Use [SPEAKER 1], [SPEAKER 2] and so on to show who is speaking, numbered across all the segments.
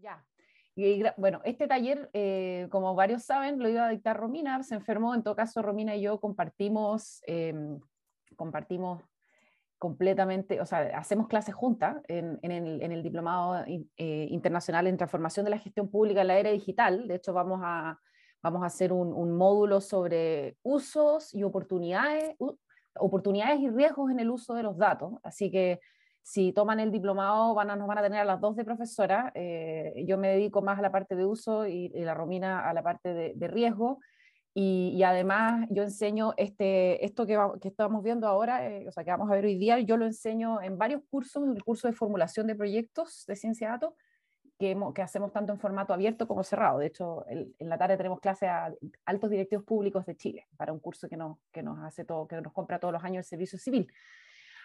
[SPEAKER 1] Ya. Y, bueno, este taller, eh, como varios saben, lo iba a dictar Romina, se enfermó, en todo caso Romina y yo compartimos, em, compartimos completamente, o sea, hacemos clases juntas en, el, Diplomado eh, Internacional en Transformación de la Gestión Pública en la Era Digital. De hecho, vamos a, vamos a hacer un, módulo sobre usos y oportunidades, oportunidades y riesgos en el uso de los datos. Así que si toman el diplomado van a, nos van a tener a las dos de profesora. Eh, yo me dedico más a la parte de uso y, la Romina a la parte de, riesgo. Y, además yo enseño este, esto que, que estamos viendo ahora, eh, o sea, que vamos a ver hoy día, yo lo enseño en varios cursos, el curso de formulación de proyectos de ciencia de datos, que, que, hacemos tanto en formato abierto como cerrado. De hecho, en la tarde tenemos clase a altos directivos públicos de Chile para un curso que nos, que nos hace todo, que nos compra todos los años el servicio civil.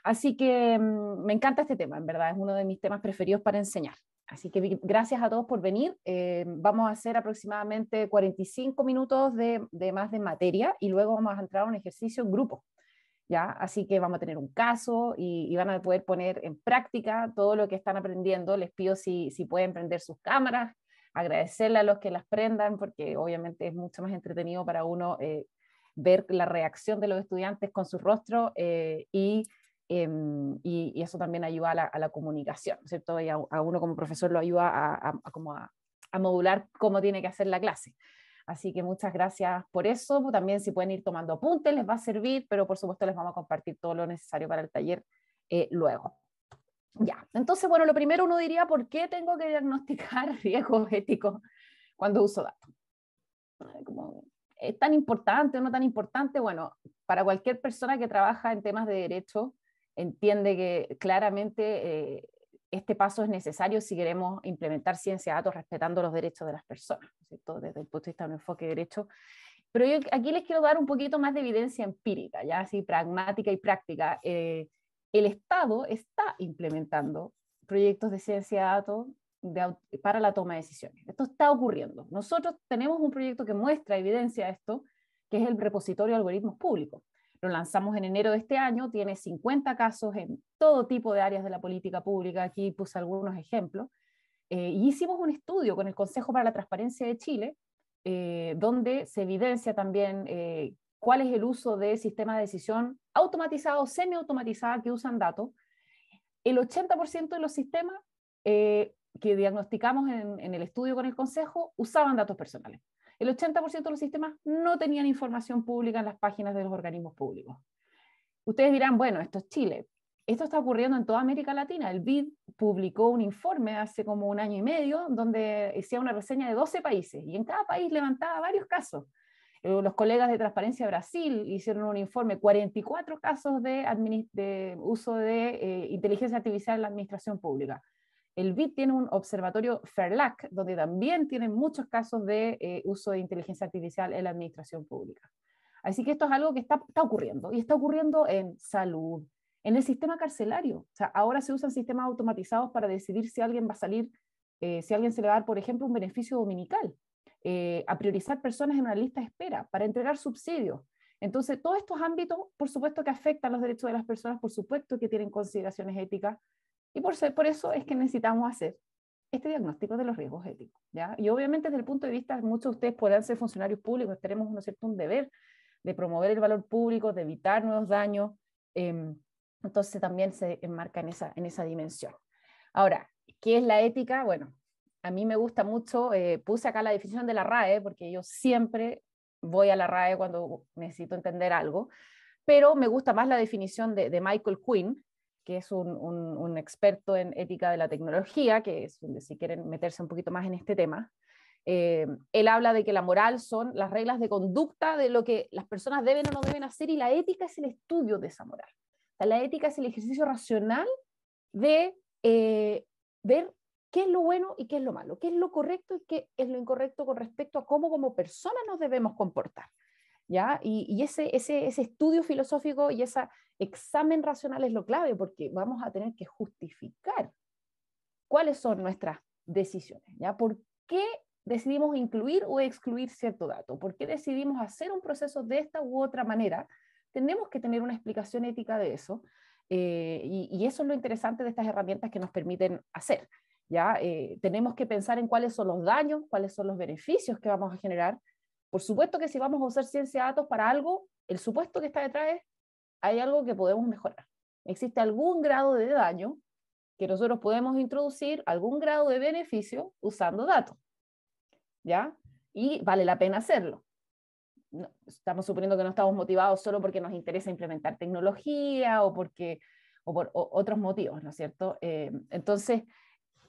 [SPEAKER 1] Así que mm, me encanta este tema, en verdad, es uno de mis temas preferidos para enseñar. Así que gracias a todos por venir. Eh, vamos a hacer aproximadamente 45 minutos de, más de materia y luego vamos a entrar a un ejercicio en grupo. ¿ya? Así que vamos a tener un caso y, van a poder poner en práctica todo lo que están aprendiendo. Les pido si, si pueden prender sus cámaras, agradecerle a los que las prendan, porque obviamente es mucho más entretenido para uno eh, ver la reacción de los estudiantes con su rostro eh, y, em, y, y, eso también ayuda a la, comunicación, ¿cierto? Y a, uno como profesor lo ayuda a, como a, modular cómo tiene que hacer la clase. Así que muchas gracias por eso. También si pueden ir tomando apuntes, les va a servir, pero por supuesto les vamos a compartir todo lo necesario para el taller eh, luego. Ya, entonces, bueno, lo primero uno diría, ¿por qué tengo que diagnosticar riesgos éticos cuando uso datos? ¿Es tan importante o no tan importante? Bueno, para cualquier persona que trabaja en temas de derecho, entiende que claramente eh, este paso es necesario si queremos implementar ciencia de datos respetando los derechos de las personas, desde el punto de vista de un enfoque de derecho. Pero yo aquí les quiero dar un poquito más de evidencia empírica, ya así pragmática y práctica. Eh, el Estado está implementando proyectos de ciencia de datos para la toma de decisiones. Esto está ocurriendo. Nosotros tenemos un proyecto que muestra evidencia de esto, que es el repositorio de algoritmos públicos. Lo lanzamos en enero de este año, tiene 50 casos en todo tipo de áreas de la política pública, aquí puse algunos ejemplos, eh, y hicimos un estudio con el Consejo para la Transparencia de Chile, eh, donde se evidencia también eh, cuál es el uso de sistemas de decisión automatizados, semiautomatizados que usan datos. El 80% de los sistemas que diagnosticamos en el estudio con el Consejo usaban datos personales el 80% de los sistemas no tenían información pública en las páginas de los organismos públicos. Ustedes dirán, bueno, esto es Chile. Esto está ocurriendo en toda América Latina. El BID publicó un informe hace como un año y medio donde hacía una reseña de 12 países y en cada país levantaba varios casos. Eh, los colegas de Transparencia Brasil hicieron un informe, 44 casos de, uso de eh, inteligencia artificial en la administración pública. El BID tiene un observatorio FERLAC, donde también tienen muchos casos de eh, uso de inteligencia artificial en la administración pública. Así que esto es algo que está, ocurriendo y está ocurriendo en salud, en el sistema carcelario. O sea, ahora se usan sistemas automatizados para decidir si alguien va a salir, eh, si alguien se le va a dar, por ejemplo, un beneficio dominical, eh, a priorizar personas en una lista de espera para entregar subsidios. Entonces, todos estos ámbitos, por supuesto que afectan los derechos de las personas, por supuesto que tienen consideraciones éticas, y por, eso es que necesitamos hacer este diagnóstico de los riesgos éticos. ¿ya? Y obviamente desde el punto de vista, muchos de ustedes podrán ser funcionarios públicos, tenemos ¿no cierto? un deber de promover el valor público, de evitar nuevos daños, eh, entonces también se enmarca en esa, en esa dimensión. Ahora, ¿qué es la ética? Bueno, a mí me gusta mucho, eh, puse acá la definición de la RAE, porque yo siempre voy a la RAE cuando necesito entender algo, pero me gusta más la definición de, de Michael Quinn, que es un, experto en ética de la tecnología, que es si quieren meterse un poquito más en este tema, eh, él habla de que la moral son las reglas de conducta de lo que las personas deben o no deben hacer y la ética es el estudio de esa moral. la ética es el ejercicio racional de eh, ver qué es lo bueno y qué es lo malo, qué es lo correcto y qué es lo incorrecto con respecto a cómo como personas nos debemos comportar. Y, ese, estudio filosófico y ese examen racional es lo clave porque vamos a tener que justificar cuáles son nuestras decisiones, ¿ya? ¿Por qué decidimos incluir o excluir cierto dato? ¿Por qué decidimos hacer un proceso de esta u otra manera? Tenemos que tener una explicación ética de eso. Eh, y, eso es lo interesante de estas herramientas que nos permiten hacer. ¿ya? Eh, tenemos que pensar en cuáles son los daños, cuáles son los beneficios que vamos a generar. Por supuesto que si vamos a usar ciencia de datos para algo, el supuesto que está detrás es, hay algo que podemos mejorar. Existe algún grado de daño que nosotros podemos introducir, algún grado de beneficio usando datos. ¿Ya? Y vale la pena hacerlo estamos suponiendo que no estamos motivados solo porque nos interesa implementar tecnología o, porque, o por otros motivos, ¿no es cierto? Eh, entonces,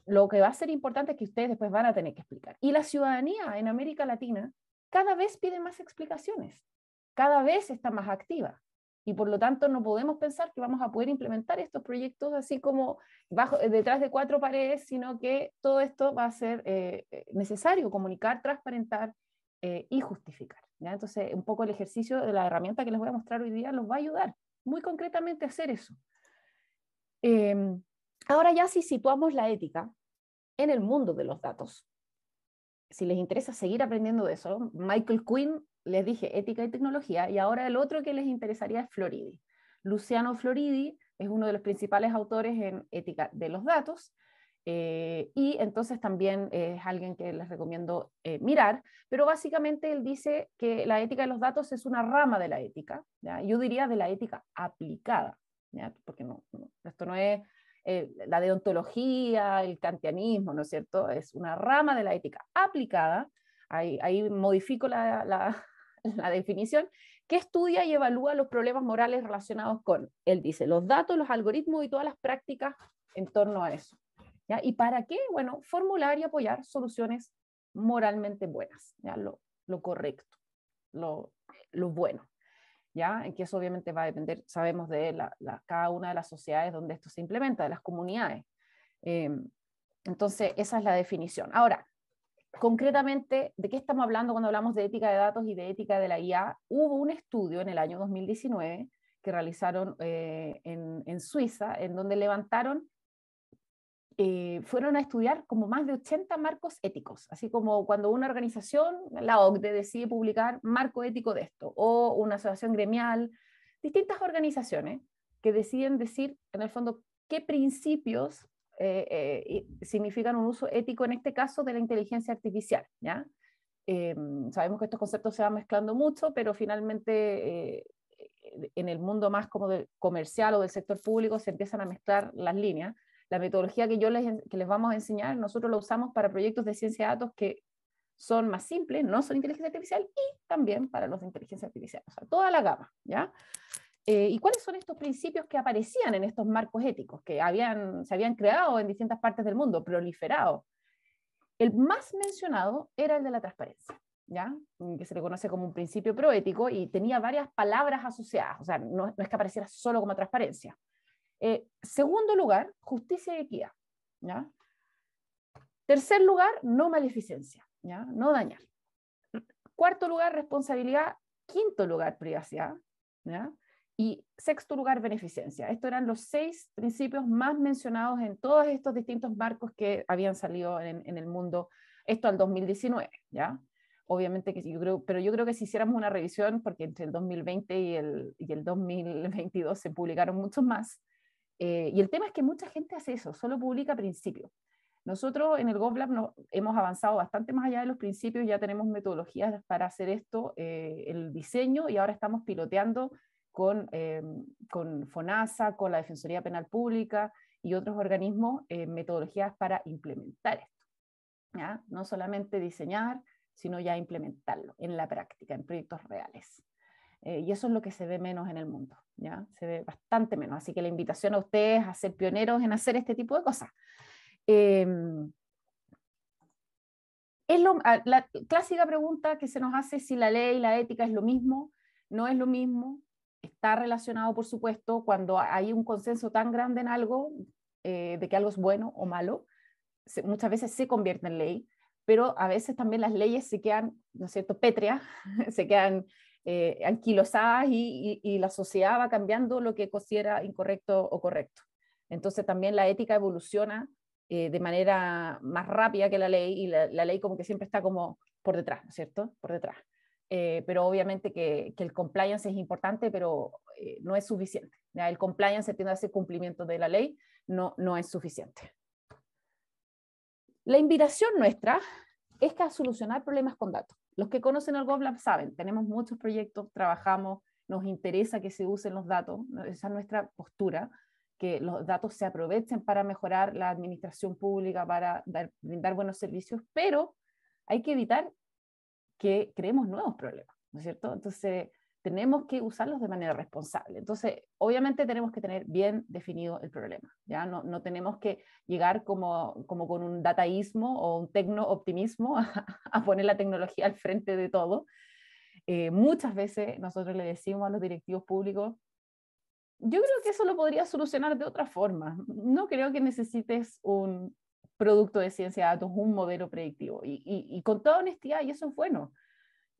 [SPEAKER 1] lo que va a ser importante es que ustedes después van a tener que explicar. Y la ciudadanía en América Latina cada vez pide más explicaciones, cada vez está más activa. Y por lo tanto no podemos pensar que vamos a poder implementar estos proyectos así como bajo, detrás de cuatro paredes, sino que todo esto va a ser eh, necesario comunicar, transparentar eh, y justificar. Entonces, un poco el ejercicio de la herramienta que les voy a mostrar hoy día los va a ayudar muy concretamente a hacer eso. Em, ahora ya si situamos la ética en el mundo de los datos, si les interesa seguir aprendiendo de eso, Michael Quinn, les dije ética y tecnología, y ahora el otro que les interesaría es Floridi. Luciano Floridi es uno de los principales autores en ética de los datos, eh, y entonces también es alguien que les recomiendo eh, mirar, pero básicamente él dice que la ética de los datos es una rama de la ética, yo diría de la ética aplicada, porque no, esto no es eh, la deontología, el kantianismo, ¿no es cierto? Es una rama de la ética aplicada, ahí, ahí modifico la, la, la definición, que estudia y evalúa los problemas morales relacionados con, él dice, los datos, los algoritmos y todas las prácticas en torno a eso. ¿Y para qué? Bueno, formular y apoyar soluciones moralmente buenas, ¿ya? Lo, lo correcto, lo, lo, bueno. ¿Ya? En que eso obviamente va a depender, sabemos de la, cada una de las sociedades donde esto se implementa, de las comunidades. Em, entonces, esa es la definición. Ahora, concretamente, ¿de qué estamos hablando cuando hablamos de ética de datos y de ética de la IA? Hubo un estudio en el año 2019 que realizaron eh, en, en, Suiza, en donde levantaron eh, fueron a estudiar como más de 80 marcos éticos, así como cuando una organización, la OCDE, decide publicar marco ético de esto, o una asociación gremial, distintas organizaciones que deciden decir, en el fondo, qué principios eh, eh, significan un uso ético, en este caso, de la inteligencia artificial. ¿ya? sabemos que estos conceptos se van mezclando mucho, pero finalmente en el mundo más como comercial o del sector público se empiezan a mezclar las líneas la metodología que yo les, que les vamos a enseñar, nosotros la usamos para proyectos de ciencia de datos que son más simples, no son inteligencia artificial, y también para los de inteligencia artificial, o sea, toda la gama, ¿ya? Eh, ¿Y cuáles son estos principios que aparecían en estos marcos éticos que habían, se habían creado en distintas partes del mundo, proliferado? El más mencionado era el de la transparencia, ¿ya? que se le conoce como un principio proético y tenía varias palabras asociadas, o sea, no, no es que apareciera solo como transparencia. Eh, segundo lugar, justicia y equidad. ¿ya? Tercer lugar, no maleficencia, ¿ya? no dañar. Cuarto lugar, responsabilidad. Quinto lugar, privacidad. ¿ya? Y sexto lugar, beneficencia. Estos eran los seis principios más mencionados en todos estos distintos marcos que habían salido en, el mundo, esto al 2019, ¿ya? Obviamente que yo creo, pero yo creo que si hiciéramos una revisión, porque entre el 2020 y el, y el 2022 se publicaron muchos más, eh, y el tema es que mucha gente hace eso, solo publica principios. Nosotros en el GovLab no, hemos avanzado bastante más allá de los principios, ya tenemos metodologías para hacer esto, eh, el diseño, y ahora estamos piloteando con, eh, con FONASA, con la Defensoría Penal Pública y otros organismos metodologías para implementar esto. ¿ya? No solamente diseñar, sino ya implementarlo en la práctica, en proyectos reales. Y eso es lo que se ve menos en el mundo. ¿ya? Se ve bastante menos. Así que la invitación a ustedes a ser pioneros en hacer este tipo de cosas. Em, es la clásica pregunta que se nos hace si la ley y la ética es lo mismo, no es lo mismo, está relacionado, por supuesto, cuando hay un consenso tan grande en algo, eh, de que algo es bueno o malo, muchas veces se convierte en ley, pero a veces también las leyes se quedan, ¿no es cierto?, pétreas, se quedan eh, anquilosadas y, la sociedad va cambiando lo que considera incorrecto o correcto. Entonces también la ética evoluciona eh, de manera más rápida que la ley y la, ley como que siempre está como por detrás, ¿no es cierto? Por detrás. eh, pero obviamente que, el compliance es importante, pero eh, no es suficiente. El compliance entiende ese cumplimiento de la ley, no, no es suficiente. La invitación nuestra es que a solucionar problemas con datos. Los que conocen el GovLab saben, tenemos muchos proyectos, trabajamos, nos interesa que se usen los datos, esa es nuestra postura, que los datos se aprovechen para mejorar la administración pública, para brindar buenos servicios, pero hay que evitar que creemos nuevos problemas, ¿no es cierto? Entonces, tenemos que usarlos de manera responsable. Entonces, obviamente tenemos que tener bien definido el problema, ¿ya? No, no tenemos que llegar como, como con un dataísmo o un tecno-optimismo a, poner la tecnología al frente de todo. Eh, muchas veces nosotros le decimos a los directivos públicos, yo creo que eso lo podría solucionar de otra forma. No creo que necesites un producto de ciencia de datos, un modelo predictivo. Y, y, con toda honestidad, y eso es bueno.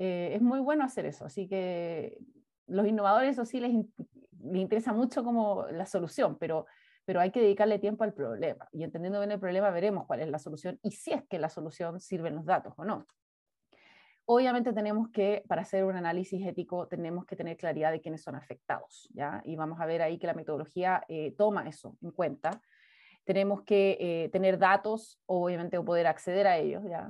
[SPEAKER 1] Eh, es muy bueno hacer eso. Así que los innovadores, eso sí, les, les interesa mucho como la solución, pero, pero hay que dedicarle tiempo al problema. Y entendiendo bien el problema, veremos cuál es la solución y si es que la solución sirven los datos o no. Obviamente tenemos que, para hacer un análisis ético, tenemos que tener claridad de quiénes son afectados, ¿ya? Y vamos a ver ahí que la metodología eh, toma eso en cuenta. Tenemos que eh, tener datos, obviamente, o poder acceder a ellos, ¿ya?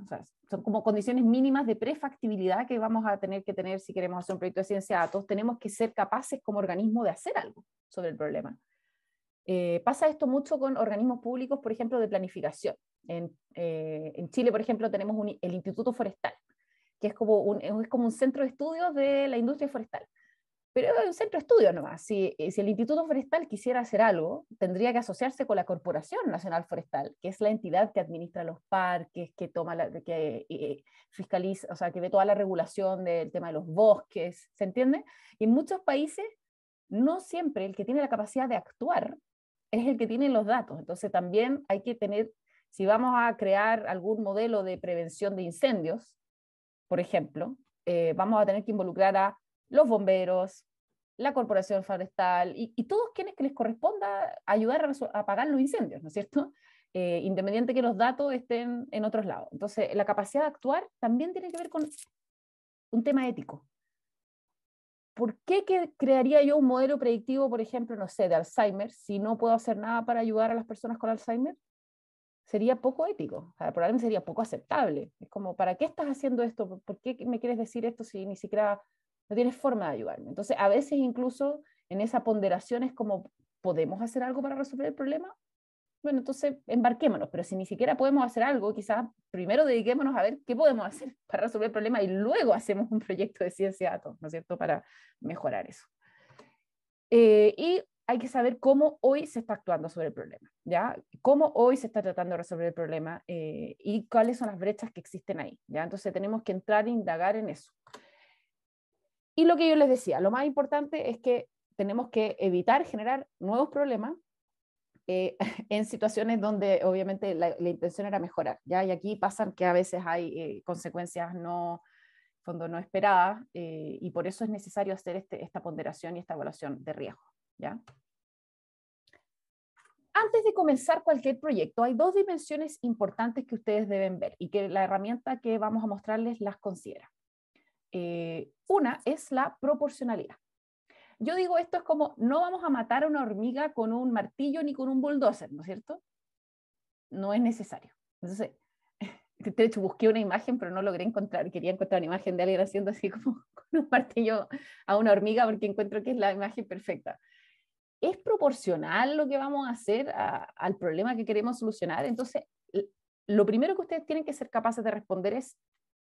[SPEAKER 1] Son como condiciones mínimas de prefactibilidad que vamos a tener que tener si queremos hacer un proyecto de ciencia de datos. Tenemos que ser capaces como organismo de hacer algo sobre el problema. Eh, pasa esto mucho con organismos públicos, por ejemplo, de planificación. En, en Chile, por ejemplo, tenemos el Instituto Forestal que es como un, es como un centro de estudios de la industria forestal. Pero es un centro de estudios nomás. Si, eh, si el Instituto Forestal quisiera hacer algo, tendría que asociarse con la Corporación Nacional Forestal, que es la entidad que administra los parques, que toma la, que eh, fiscaliza, o sea, que ve toda la regulación del tema de los bosques, ¿se entiende? Y en muchos países, no siempre el que tiene la capacidad de actuar es el que tiene los datos. Entonces también hay que tener, si vamos a crear algún modelo de prevención de incendios, por ejemplo, eh, vamos a tener que involucrar a los bomberos, la corporación forestal y, todos quienes que les corresponda ayudar a, apagar los incendios, ¿no es cierto? Eh, independiente que los datos estén en otros lados. Entonces, la capacidad de actuar también tiene que ver con un tema ético. ¿Por qué crearía yo un modelo predictivo, por ejemplo, no sé, de Alzheimer, si no puedo hacer nada para ayudar a las personas con Alzheimer? sería poco ético, probablemente sería poco aceptable. Es como, ¿para qué estás haciendo esto? ¿Por qué me quieres decir esto si ni siquiera no tienes forma de ayudarme? Entonces, a veces incluso en esa ponderación es como, ¿podemos hacer algo para resolver el problema? Bueno, entonces embarquémonos, pero si ni siquiera podemos hacer algo, quizás primero dediquémonos a ver qué podemos hacer para resolver el problema y luego hacemos un proyecto de ciencia de datos, ¿no es cierto?, para mejorar eso. Eh, y hay que saber cómo hoy se está actuando sobre el problema, ¿ya? Cómo hoy se está tratando de resolver el problema eh, y cuáles son las brechas que existen ahí, ¿ya? Entonces tenemos que entrar e indagar en eso. Y lo que yo les decía, lo más importante es que tenemos que evitar generar nuevos problemas eh, en situaciones donde obviamente la, intención era mejorar, ¿ya? Y aquí pasan que a veces hay eh, consecuencias no, fondo no esperadas y por eso es necesario hacer este, esta ponderación y esta evaluación de riesgo. ¿ya? Antes de comenzar cualquier proyecto, hay dos dimensiones importantes que ustedes deben ver y que la herramienta que vamos a mostrarles las considera. Eh, una es la proporcionalidad. Yo digo esto es como, no vamos a matar a una hormiga con un martillo ni con un bulldozer, ¿no es cierto? No es necesario. Entonces, de hecho busqué una imagen, pero no logré encontrar, quería encontrar una imagen de alguien haciendo así como con un martillo a una hormiga porque encuentro que es la imagen perfecta. ¿es proporcional lo que vamos a hacer al problema que queremos solucionar? Entonces, lo primero que ustedes tienen que ser capaces de responder es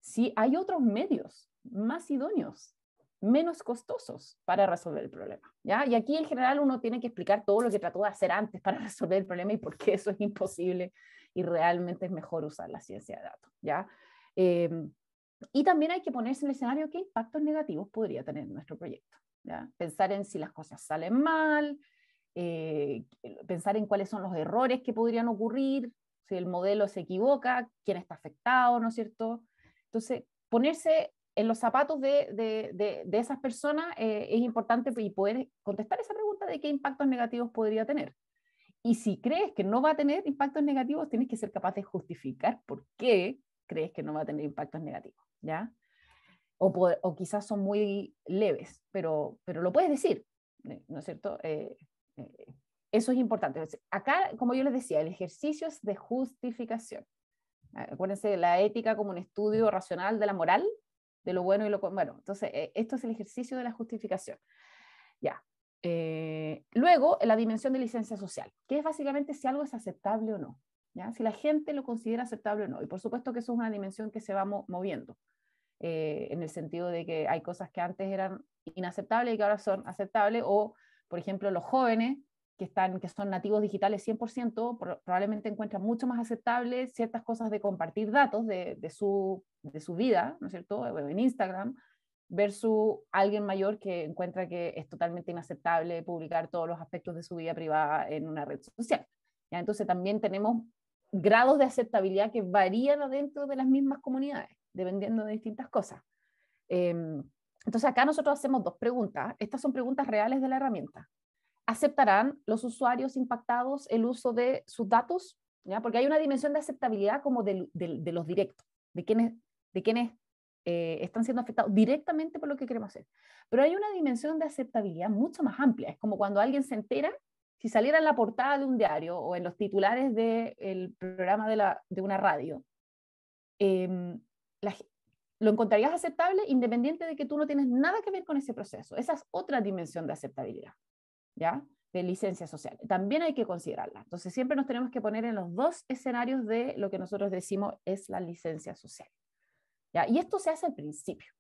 [SPEAKER 1] si hay otros medios más idóneos, menos costosos para resolver el problema. ¿ya? Y aquí en general uno tiene que explicar todo lo que trató de hacer antes para resolver el problema y por qué eso es imposible y realmente es mejor usar la ciencia de datos. ¿ya? Em, y también hay que ponerse en el escenario qué impactos negativos podría tener nuestro proyecto. Pensar en si las cosas salen mal, eh, pensar en cuáles son los errores que podrían ocurrir, si el modelo se equivoca, quién está afectado, ¿no es cierto? Entonces, ponerse en los zapatos de, de, de, esas personas eh, es importante y poder contestar esa pregunta de qué impactos negativos podría tener. Y si crees que no va a tener impactos negativos, tienes que ser capaz de justificar por qué crees que no va a tener impactos negativos, ¿ya? o, quizás son muy leves, pero, pero lo puedes decir, ¿no es cierto? eso es importante. Acá, como yo les decía, el ejercicio es de justificación. Acuérdense, la ética como un estudio racional de la moral, de lo bueno y lo bueno. Entonces, esto es el ejercicio de la justificación. Ya. Eh, luego, la dimensión de licencia social, que es básicamente si algo es aceptable o no. ¿ya? Si la gente lo considera aceptable o no. Y por supuesto que eso es una dimensión que se va moviendo, eh, en el sentido de que hay cosas que antes eran inaceptables y que ahora son aceptables, o, por ejemplo, los jóvenes que, están, que son nativos digitales 100%, probablemente encuentran mucho más aceptables ciertas cosas de compartir datos de, de, su, de su vida, ¿no es cierto?, en Instagram, versus alguien mayor que encuentra que es totalmente inaceptable publicar todos los aspectos de su vida privada en una red social. ¿ya? Entonces también tenemos grados de aceptabilidad que varían dentro de las mismas comunidades, dependiendo de distintas cosas. Em, entonces acá nosotros hacemos dos preguntas. Estas son preguntas reales de la herramienta. ¿Aceptarán los usuarios impactados el uso de sus datos? ¿Ya? Porque hay una dimensión de aceptabilidad como de, de los directos, de quienes, de quienes eh, están siendo afectados directamente por lo que queremos hacer. Pero hay una dimensión de aceptabilidad mucho más amplia. Es como cuando alguien se entera, si saliera en la portada de un diario o en los titulares del programa de, la, de, una radio, em, lo encontrarías aceptable independiente de que tú no tienes nada que ver con ese proceso. Esa es otra dimensión de aceptabilidad, ¿ya? De licencia social. También hay que considerarla. Entonces, siempre nos tenemos que poner en los dos escenarios de lo que nosotros decimos es la licencia social. Y esto se hace al principio.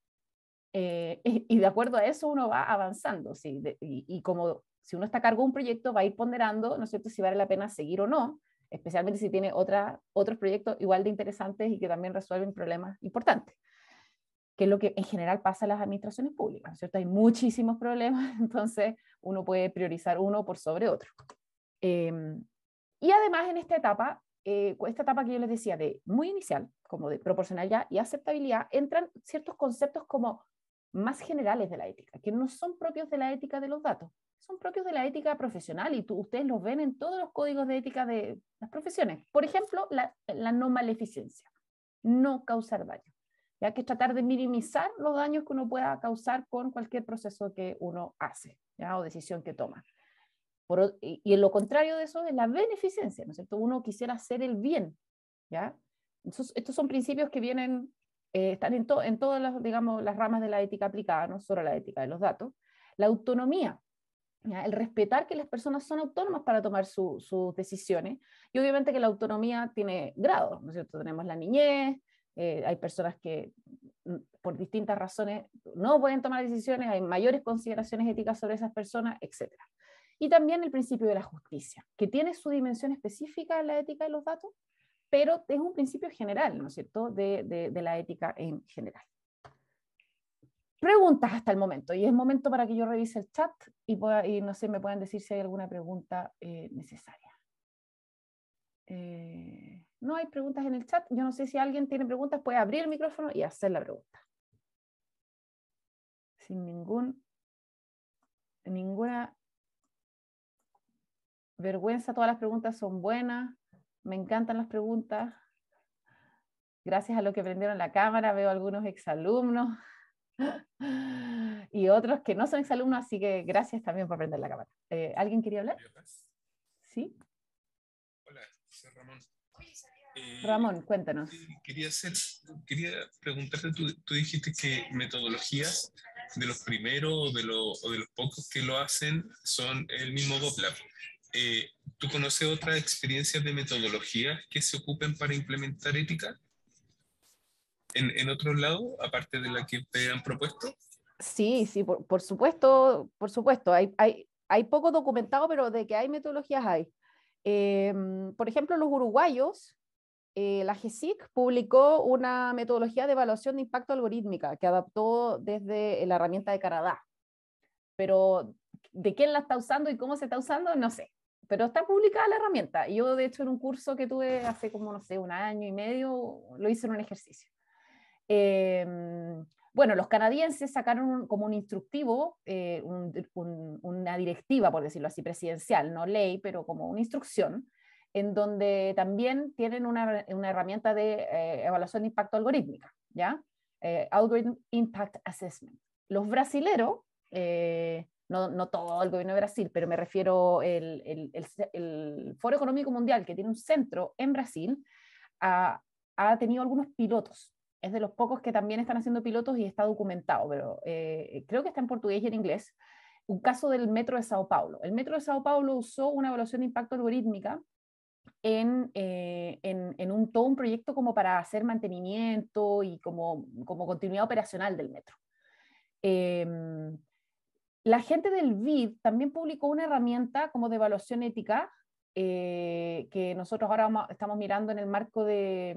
[SPEAKER 1] Eh, y, de acuerdo a eso uno va avanzando, ¿sí? y, como si uno está a cargo de un proyecto, va a ir ponderando, ¿no es si vale la pena seguir o no, especialmente si tiene otra, otros proyectos igual de interesantes y que también resuelven problemas importantes, que es lo que en general pasa en las administraciones públicas, ¿cierto? Hay muchísimos problemas, entonces uno puede priorizar uno por sobre otro. Em, y además en esta etapa eh, esta etapa que yo les decía de muy inicial, como de proporcionalidad y aceptabilidad, entran ciertos conceptos como más generales de la ética, que no son propios de la ética de los datos, son propios de la ética profesional y ustedes los ven en todos los códigos de ética de las profesiones. Por ejemplo, la, no maleficencia, no causar daño. Ya que tratar de minimizar los daños que uno pueda causar con cualquier proceso que uno hace ¿ya? o decisión que toma y, en lo contrario de eso es la beneficencia, ¿no es cierto? Uno quisiera hacer el bien, ¿ya? estos son principios que vienen, eh, están en, en todas las, digamos, las ramas de la ética aplicada, no solo la ética de los datos. La autonomía, ¿ya? el respetar que las personas son autónomas para tomar sus decisiones, y obviamente que la autonomía tiene grados, ¿no es cierto? Tenemos la niñez, eh, hay personas que mm, por distintas razones no pueden tomar decisiones, hay mayores consideraciones éticas sobre esas personas, etc. Y también el principio de la justicia, que tiene su dimensión específica en la ética de los datos, pero es un principio general, ¿no es cierto?, de, de, la ética en general. Preguntas hasta el momento, y es momento para que yo revise el chat y, pueda, y no sé, me puedan decir si hay alguna pregunta eh, necesaria. Eh, no hay preguntas en el chat. Yo no sé si alguien tiene preguntas, puede abrir el micrófono y hacer la pregunta. Sin ningún, ninguna vergüenza, todas las preguntas son buenas, me encantan las preguntas. Gracias a lo que prendieron la cámara, veo algunos exalumnos y otros que no son exalumnos, así que gracias también por prender la cámara. Eh, ¿Alguien quería hablar? ¿Sí?
[SPEAKER 2] Hola, soy Ramón.
[SPEAKER 1] Eh, Ramón, cuéntanos.
[SPEAKER 2] Quería, hacer, quería preguntarte, tú, dijiste que metodologías de los primeros o de, los pocos que lo hacen son el mismo GoPlab. Eh, ¿tú conoces otras experiencias de metodologías que se ocupen para implementar ética en, en otros lados, aparte de la que te han propuesto?
[SPEAKER 1] Sí, sí, por, por supuesto, por supuesto. Hay, hay, hay, poco documentado, pero de que hay metodologías hay. Em, por ejemplo, los uruguayos, eh, la GESIC publicó una metodología de evaluación de impacto algorítmica que adaptó desde la herramienta de Canadá. Pero de quién la está usando y cómo se está usando, no sé pero está publicada la herramienta. Yo, de hecho, en un curso que tuve hace como, no sé, un año y medio, lo hice en un ejercicio. Em, bueno, los canadienses sacaron como un instructivo, eh, una directiva, por decirlo así, presidencial, no ley, pero como una instrucción, en donde también tienen una, una herramienta de eh, evaluación de impacto algorítmica, ¿ya? eh, Algorithm Impact Assessment. Los brasileros, no, no, todo el gobierno de Brasil, pero me refiero al el, el, Foro Económico Mundial, que tiene un centro en Brasil, ha, ha, tenido algunos pilotos. Es de los pocos que también están haciendo pilotos y está documentado, pero creo que está en portugués y en inglés. Un caso del Metro de Sao Paulo. El Metro de Sao Paulo usó una evaluación de impacto algorítmica eh, en, en, un, todo un proyecto como para hacer mantenimiento y como, como continuidad operacional del metro. Em, la gente del BID también publicó una herramienta como de evaluación ética eh, que nosotros ahora estamos mirando en el marco de,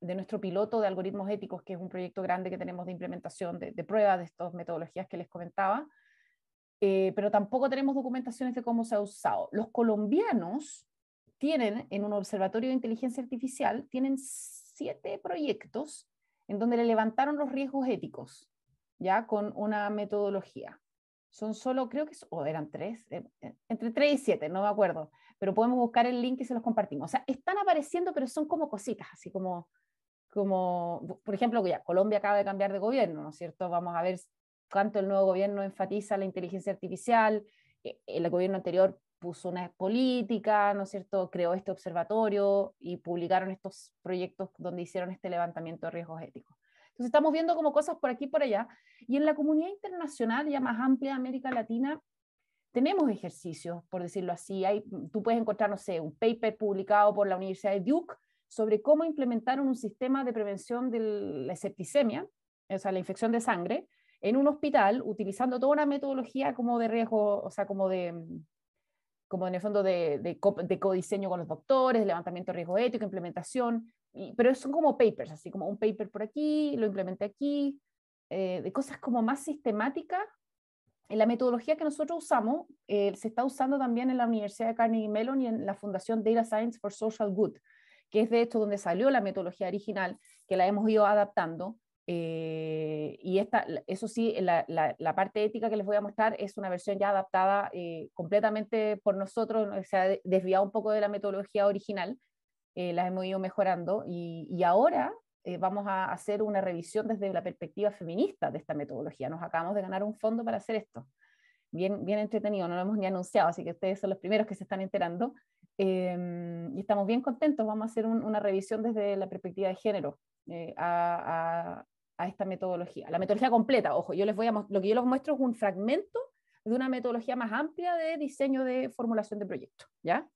[SPEAKER 1] de, nuestro piloto de algoritmos éticos, que es un proyecto grande que tenemos de implementación, de, de de estas metodologías que les comentaba, eh, pero tampoco tenemos documentaciones de cómo se ha usado. Los colombianos tienen en un observatorio de inteligencia artificial, tienen siete proyectos en donde le levantaron los riesgos éticos, ya con una metodología. Son solo, creo que, o eran tres, eh, eh, entre tres y siete, no me acuerdo, pero podemos buscar el link y se los compartimos. O sea, están apareciendo, pero son como cositas, así como, como por ejemplo, ya Colombia acaba de cambiar de gobierno, ¿no es cierto? Vamos a ver cuánto el nuevo gobierno enfatiza la inteligencia artificial. Eh, el gobierno anterior puso una política, ¿no es cierto? Creó este observatorio y publicaron estos proyectos donde hicieron este levantamiento de riesgos éticos. Entonces estamos viendo como cosas por aquí y por allá. Y en la comunidad internacional, ya más amplia de América Latina, tenemos ejercicios, por decirlo así. Hay, tú puedes encontrar, no sé, un paper publicado por la Universidad de Duke sobre cómo implementaron un sistema de prevención de la septicemia, o sea, la infección de sangre, en un hospital utilizando toda una metodología como de riesgo, o sea, como de, como en el fondo de, de, de codiseño con los doctores, levantamiento de riesgo ético, implementación, pero son como papers, así como un paper por aquí, lo implementé aquí, eh, de cosas como más sistemáticas. En la metodología que nosotros usamos eh, se está usando también en la Universidad de Carnegie Mellon y en la Fundación Data Science for Social Good, que es de hecho donde salió la metodología original, que la hemos ido adaptando eh, y esta, eso sí, la, la, parte ética que les voy a mostrar es una versión ya adaptada eh, completamente por nosotros, se ha desviado un poco de la metodología original, eh, las hemos ido mejorando y, y ahora vamos a hacer una revisión desde la perspectiva feminista de esta metodología. Nos acabamos de ganar un fondo para hacer esto. Bien, bien entretenido, no lo hemos ni anunciado, así que ustedes son los primeros que se están enterando. y estamos bien contentos, vamos a hacer una revisión desde la perspectiva de género a, a esta metodología. La metodología completa, ojo, yo les voy a lo que yo les muestro es un fragmento de una metodología más amplia de diseño de formulación de proyectos, ¿ya?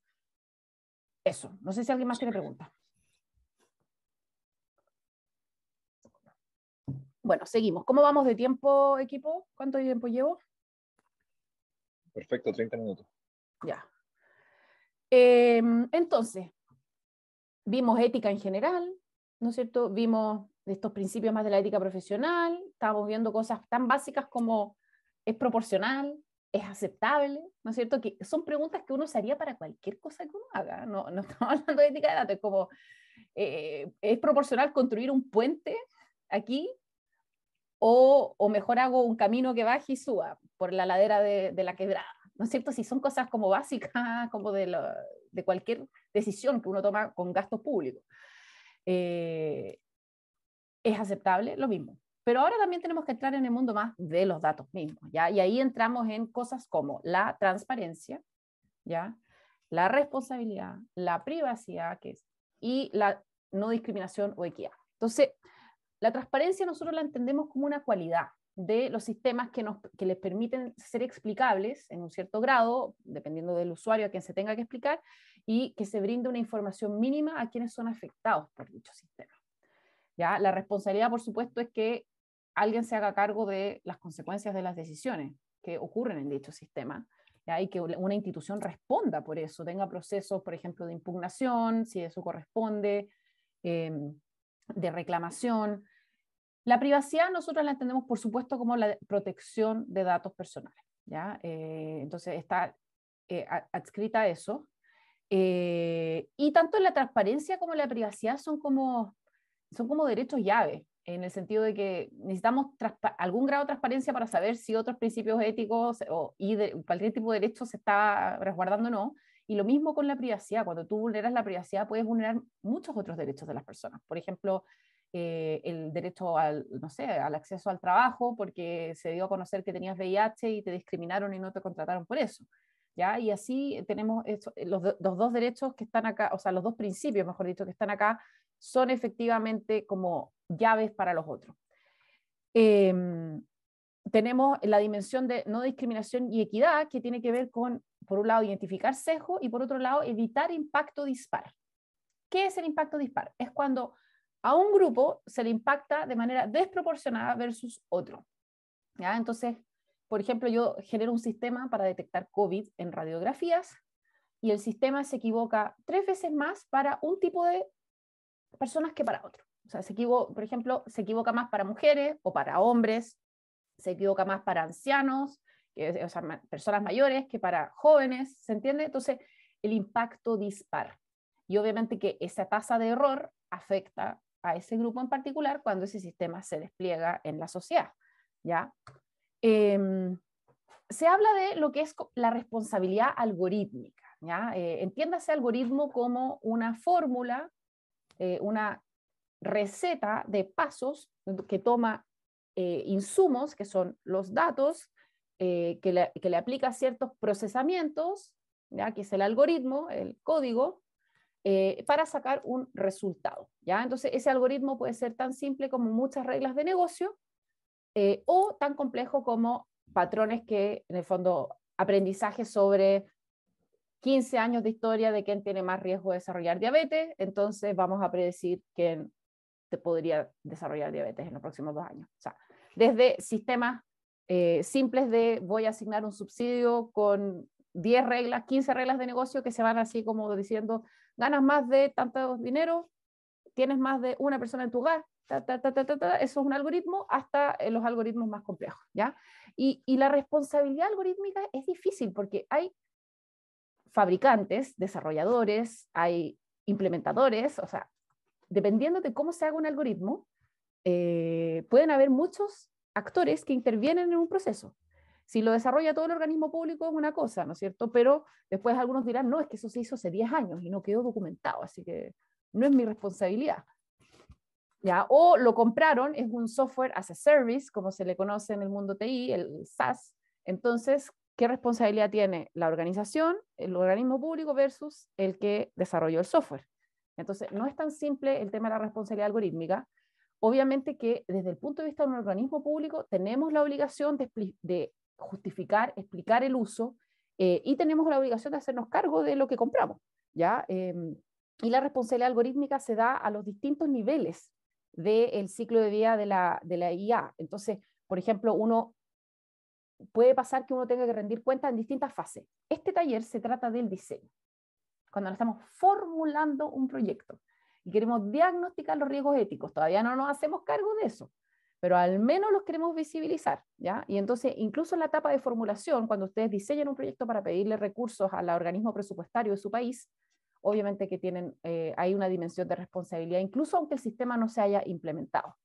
[SPEAKER 1] Eso, no sé si alguien más tiene preguntas. Bueno, seguimos. ¿Cómo vamos de tiempo, equipo? ¿Cuánto tiempo llevo?
[SPEAKER 3] Perfecto, 30 minutos.
[SPEAKER 1] Ya. Em, entonces, vimos ética en general, ¿no es cierto? Vimos de estos principios más de la ética profesional, estamos viendo cosas tan básicas como es proporcional, es aceptable, ¿no es cierto? Que son preguntas que uno se haría para cualquier cosa que uno haga, no, no estamos hablando de ética de datos, es como, eh, ¿es proporcional construir un puente aquí? O, o, mejor hago un camino que baje y suba por la ladera de, de la quebrada, ¿no es cierto? Si son cosas como básicas, como de, lo, de cualquier decisión que uno toma con gastos públicos. Eh, es aceptable, lo mismo. Pero ahora también tenemos que entrar en el mundo más de los datos mismos, ¿ya? Y ahí entramos en cosas como la transparencia, ¿ya? La responsabilidad, la privacidad, que es, y la no discriminación o equidad. Entonces, la transparencia nosotros la entendemos como una cualidad de los sistemas que, nos, que les permiten ser explicables en un cierto grado, dependiendo del usuario a quien se tenga que explicar, y que se brinde una información mínima a quienes son afectados por dicho sistema. ¿Ya? La responsabilidad, por supuesto, es que alguien se haga cargo de las consecuencias de las decisiones que ocurren en dicho sistema. ¿ya? Y que una institución responda por eso, tenga procesos, por ejemplo, de impugnación, si eso corresponde, em, de reclamación. La privacidad nosotros la entendemos, por supuesto, como la protección de datos personales. ¿ya? Eh, entonces está eh, adscrita a eso. Eh, y tanto la transparencia como la privacidad son como son como derechos llave, en el sentido de que necesitamos algún grado de transparencia para saber si otros principios éticos o, y de, cualquier tipo de derecho se está resguardando o no. Y lo mismo con la privacidad. Cuando tú vulneras la privacidad, puedes vulnerar muchos otros derechos de las personas. Por ejemplo, eh, el derecho al, no sé, al acceso al trabajo porque se dio a conocer que tenías VIH y te discriminaron y no te contrataron por eso. ¿Ya? Y así tenemos los, los, dos derechos que están acá, o sea, los dos principios, mejor dicho, que están acá, son efectivamente como llaves para los otros. Em, tenemos la dimensión de no discriminación y equidad, que tiene que ver con, por un lado, identificar sesgo y por otro lado, evitar impacto dispar. ¿Qué es el impacto dispar? Es cuando a un grupo se le impacta de manera desproporcionada versus otro. ¿ya? Entonces, por ejemplo, yo genero un sistema para detectar COVID en radiografías y el sistema se equivoca tres veces más para un tipo de personas que para otro. O sea, se equivoca, por ejemplo, se equivoca más para mujeres o para hombres, se equivoca más para ancianos, o sea, personas mayores que para jóvenes, ¿se entiende? Entonces, el impacto dispara. Y obviamente que esa tasa de error afecta a ese grupo en particular cuando ese sistema se despliega en la sociedad. ¿ya? Em, se habla de lo que es la responsabilidad algorítmica. ¿ya? Eh, entiéndase algoritmo como una fórmula, eh, una receta de pasos que toma eh, insumos, que son los datos, que le, que, le, aplica ciertos procesamientos, ¿ya? que es el algoritmo, el código, eh, para sacar un resultado. ¿ya? Entonces, ese algoritmo puede ser tan simple como muchas reglas de negocio eh, o tan complejo como patrones que, en el fondo, aprendizaje sobre 15 años de historia de quién tiene más riesgo de desarrollar diabetes, entonces vamos a predecir quién te podría desarrollar diabetes en los próximos dos años. O sea, desde sistemas eh, simples de voy a asignar un subsidio con 10 reglas, 15 reglas de negocio que se van así como diciendo, ganas más de tanto dinero, tienes más de una persona en tu hogar, eso es un algoritmo hasta eh, los algoritmos más complejos, ¿ya? Y la responsabilidad algorítmica es difícil porque hay fabricantes, desarrolladores, hay implementadores, o sea, dependiendo de cómo se haga un algoritmo, eh, pueden haber muchos actores que intervienen en un proceso. Si lo desarrolla todo el organismo público es una cosa, ¿no es cierto? Pero después algunos dirán, no, es que eso se hizo hace 10 años y no quedó documentado, así que no es mi responsabilidad. ¿Ya? O lo compraron, es un software as a service, como se le conoce en el mundo TI, el SaaS. Entonces, ¿qué responsabilidad tiene la organización, el organismo público versus el que desarrolló el software? Entonces, no es tan simple el tema de la responsabilidad algorítmica. Obviamente que desde el punto de vista de un organismo público tenemos la obligación de, de justificar, explicar el uso eh, y tenemos la obligación de hacernos cargo de lo que compramos. ¿ya? Em, y la responsabilidad algorítmica se da a los distintos niveles del ciclo de vida de la, de la IA. Entonces, por ejemplo, uno puede pasar que uno tenga que rendir cuenta en distintas fases. Este taller se trata del diseño. Cuando estamos formulando un proyecto y queremos diagnosticar los riesgos éticos, todavía no nos hacemos cargo de eso pero al menos los queremos visibilizar, ¿ya? Y entonces, incluso en la etapa de formulación, cuando ustedes diseñan un proyecto para pedirle recursos al organismo presupuestario de su país, obviamente que tienen, eh, hay una dimensión de responsabilidad, incluso aunque el sistema no se haya implementado.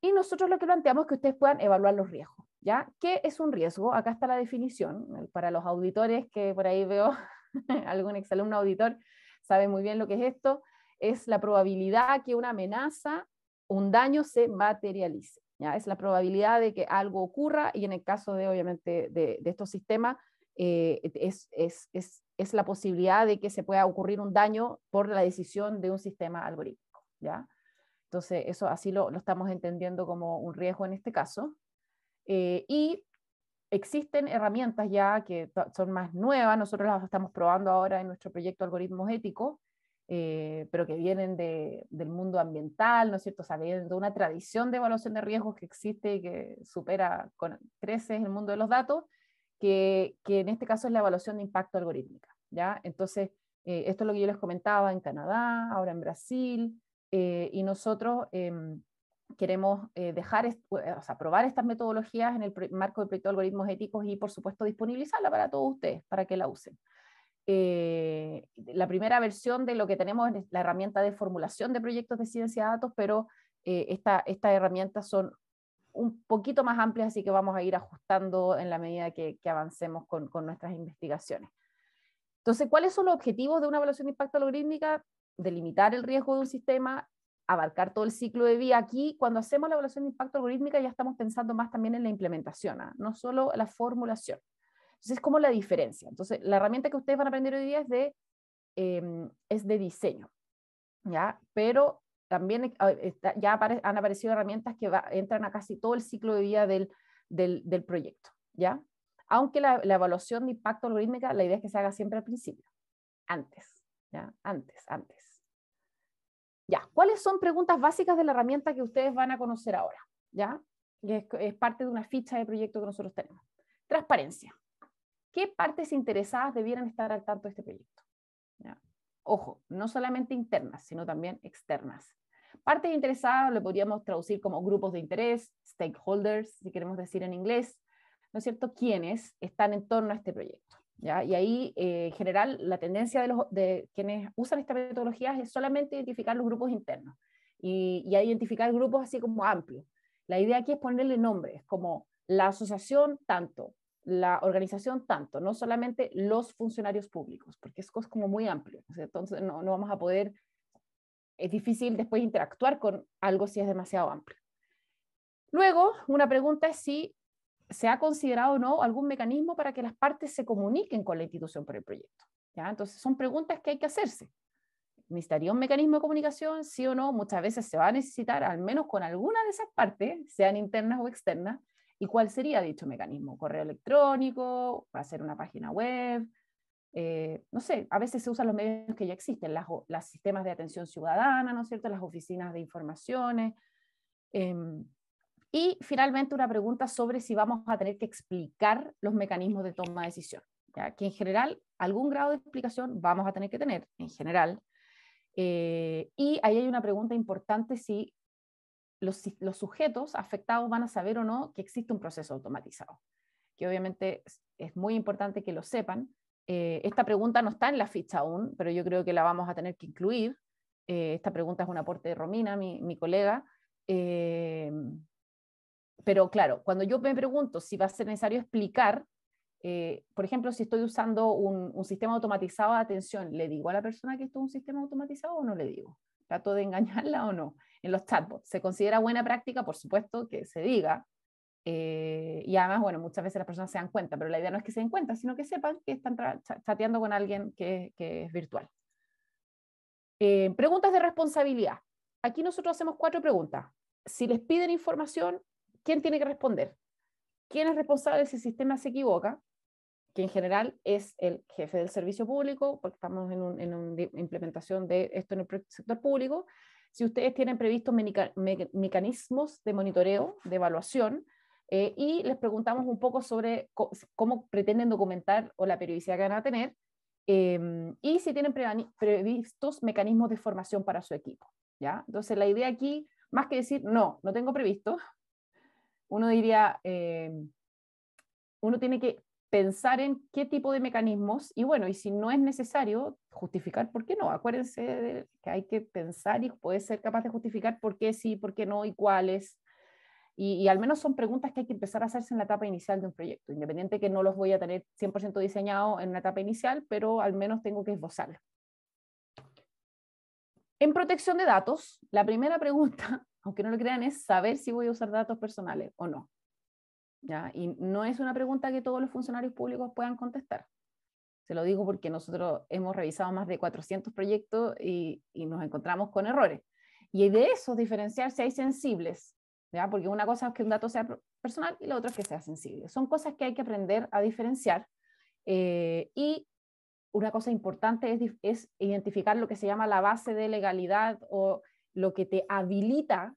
[SPEAKER 1] Y nosotros lo que planteamos es que ustedes puedan evaluar los riesgos, ¿ya? ¿Qué es un riesgo? Acá está la definición, para los auditores que por ahí veo algún exalumno auditor sabe muy bien lo que es esto, es la probabilidad que una amenaza un daño se materialice. Es la probabilidad de que algo ocurra y en el caso de, obviamente, de, estos sistemas, eh, es, es, es, es, la posibilidad de que se pueda ocurrir un daño por la decisión de un sistema algorítmico. ¿ya? Entonces, eso así lo, lo estamos entendiendo como un riesgo en este caso. Eh, y existen herramientas ya que son más nuevas, nosotros las estamos probando ahora en nuestro proyecto Algoritmos Éticos, eh, pero que vienen de, del mundo ambiental, ¿no es cierto? O una tradición de evaluación de riesgos que existe y que supera con creces en el mundo de los datos, que, que, en este caso es la evaluación de impacto algorítmica, ¿ya? Entonces, eh, esto es lo que yo les comentaba en Canadá, ahora en Brasil, y nosotros em, queremos dejar, o sea, probar estas metodologías en el marco del proyecto de algoritmos éticos y, por supuesto, disponibilizarla para todos ustedes, para que la usen. Eh, la primera versión de lo que tenemos es la herramienta de formulación de proyectos de ciencia de datos, pero eh, estas herramientas son un poquito más amplias, así que vamos a ir ajustando en la medida que, avancemos con, nuestras investigaciones. Entonces, ¿cuáles son los objetivos de una evaluación de impacto algorítmica? Delimitar el riesgo de un sistema, abarcar todo el ciclo de vida. Aquí, cuando hacemos la evaluación de impacto algorítmica, ya estamos pensando más también en la implementación, ¿ah? no solo la formulación. Entonces, es como la diferencia. Entonces, la herramienta que ustedes van a aprender hoy día es de, em, es de diseño, ¿ya? Pero también ah, ya han aparecido herramientas que entran a casi todo el ciclo de vida del, del, del proyecto, ¿ya? Aunque la, la, evaluación de impacto algorítmica, la idea es que se haga siempre al principio, antes, ¿ya? Antes, antes. Ya, ¿cuáles son preguntas básicas de la herramienta que ustedes van a conocer ahora? ¿Ya? Es, es parte de una ficha de proyecto que nosotros tenemos. Transparencia. ¿Qué partes interesadas debieran estar al tanto de este proyecto? Ojo, no solamente internas, sino también externas. Partes interesadas lo podríamos traducir como grupos de interés, stakeholders, si queremos decir en inglés, ¿no es cierto? Quienes están en torno a este proyecto. Y ahí, eh, en general, la tendencia de, los, de quienes usan esta metodología es solamente identificar los grupos internos y, y identificar grupos así como amplios. La idea aquí es ponerle nombres, como la asociación tanto, la organización tanto, no solamente los funcionarios públicos, porque es como muy amplio. Entonces, no, no vamos a poder es difícil después interactuar con algo si es demasiado amplio. Luego, una pregunta es si se ha considerado o no algún mecanismo para que las partes se comuniquen con la institución por el proyecto. ¿ya? Entonces, son preguntas que hay que hacerse. ¿Necesitaría un mecanismo de comunicación? Sí o no. Muchas veces se va a necesitar, al menos con alguna de esas partes, sean internas o externas. ¿Y cuál sería dicho mecanismo? ¿Correo electrónico? ¿Va a ser una página web? Eh, no sé, a veces se usan los medios que ya existen, los sistemas de atención ciudadana, ¿no es cierto?, las oficinas de informaciones. Em, y finalmente una pregunta sobre si vamos a tener que explicar los mecanismos de toma de decisión, ¿ya? que en general algún grado de explicación vamos a tener que tener, en general. Eh, y ahí hay una pregunta importante si los, sujetos afectados van a saber o no que existe un proceso automatizado, que obviamente es muy importante que lo sepan, eh, esta pregunta no está en la ficha aún, pero yo creo que la vamos a tener que incluir. Eh, esta pregunta es un aporte de Romina, mi, colega. Eh, pero claro, cuando yo me pregunto si va a ser necesario explicar, por ejemplo, si estoy usando un, un, sistema automatizado de atención, ¿le digo a la persona que esto es un sistema automatizado o no le digo? ¿Trato de engañarla o no? En los chatbots, ¿se considera buena práctica? Por supuesto que se diga, eh, y además, bueno, muchas veces las personas se dan cuenta, pero la idea no es que se den cuenta, sino que sepan que están chateando con alguien que, es virtual. Eh, preguntas de responsabilidad. Aquí nosotros hacemos cuatro preguntas. Si les piden información, ¿quién tiene que responder? ¿Quién es responsable si el sistema se equivoca? Que en general es el jefe del servicio público, porque estamos en, una implementación de esto en el sector público. Si ustedes tienen previstos mecanismos de monitoreo, de evaluación, eh, y les preguntamos un poco sobre cómo pretenden documentar o la periodicidad que van a tener em, y si tienen previstos mecanismos de formación para su equipo. ¿ya? Entonces, la idea aquí, más que decir, no, no tengo previsto, uno diría, em, uno tiene que pensar en qué tipo de mecanismos y bueno, y si no es necesario, justificar por qué no. Acuérdense que hay que pensar y puede ser capaz de justificar por qué sí, por qué no y cuáles. Y, al menos son preguntas que hay que empezar a hacerse en la etapa inicial de un proyecto, independiente que no los voy a tener 100% diseñado en una etapa inicial, pero al menos tengo que esbozarlos. En protección de datos, la primera pregunta, aunque no lo crean, es saber si voy a usar datos personales o no. ¿Ya? Y no es una pregunta que todos los funcionarios públicos puedan contestar. Se lo digo porque nosotros hemos revisado más de 400 proyectos y, nos encontramos con errores. Y de eso diferenciar si hay sensibles porque una cosa es que un dato sea personal y la otra es que sea sensible. Son cosas que hay que aprender a diferenciar eh, y una cosa importante es, identificar lo que se llama la base de legalidad o lo que te habilita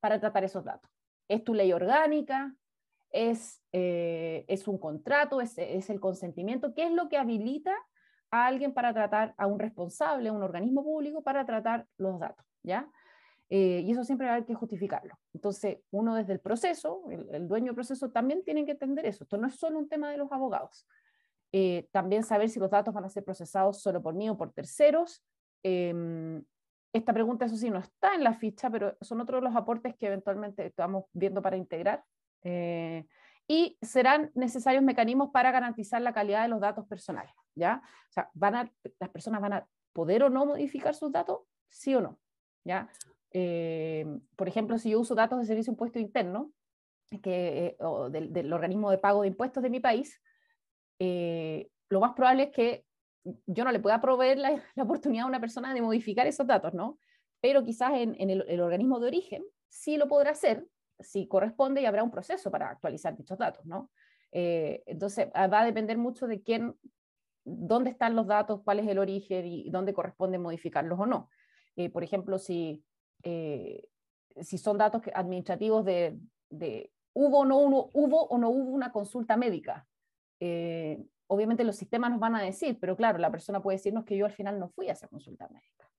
[SPEAKER 1] para tratar esos datos. ¿Es tu ley orgánica? ¿Es, eh, es un contrato? ¿Es, ¿Es el consentimiento? ¿Qué es lo que habilita a alguien para tratar, a un responsable, a un organismo público para tratar los datos? ¿ya? Eh, y eso siempre hay que justificarlo. Entonces, uno desde el proceso, el, dueño del proceso, también tiene que entender eso. Esto no es solo un tema de los abogados. Eh, también saber si los datos van a ser procesados solo por mí o por terceros. Em, esta pregunta, eso sí, no está en la ficha, pero son otros de los aportes que eventualmente estamos viendo para integrar. Eh, y serán necesarios mecanismos para garantizar la calidad de los datos personales. ¿ya? O sea, van a, las personas van a poder o no modificar sus datos, sí o no. ¿ya? Eh, por ejemplo, si yo uso datos de servicio impuesto interno, que, eh, o del, organismo de pago de impuestos de mi país, eh, lo más probable es que yo no le pueda proveer la, oportunidad a una persona de modificar esos datos, ¿no? Pero quizás en, el, organismo de origen sí lo podrá hacer si corresponde y habrá un proceso para actualizar dichos datos, ¿no? entonces va a depender mucho de quién, dónde están los datos, cuál es el origen y dónde corresponde modificarlos o no. por ejemplo, si, si son datos administrativos de, de hubo, o no, uno, hubo o no hubo una consulta médica. Eh, obviamente los sistemas nos van a decir, pero claro, la persona puede decirnos que yo al final no fui a esa consulta médica.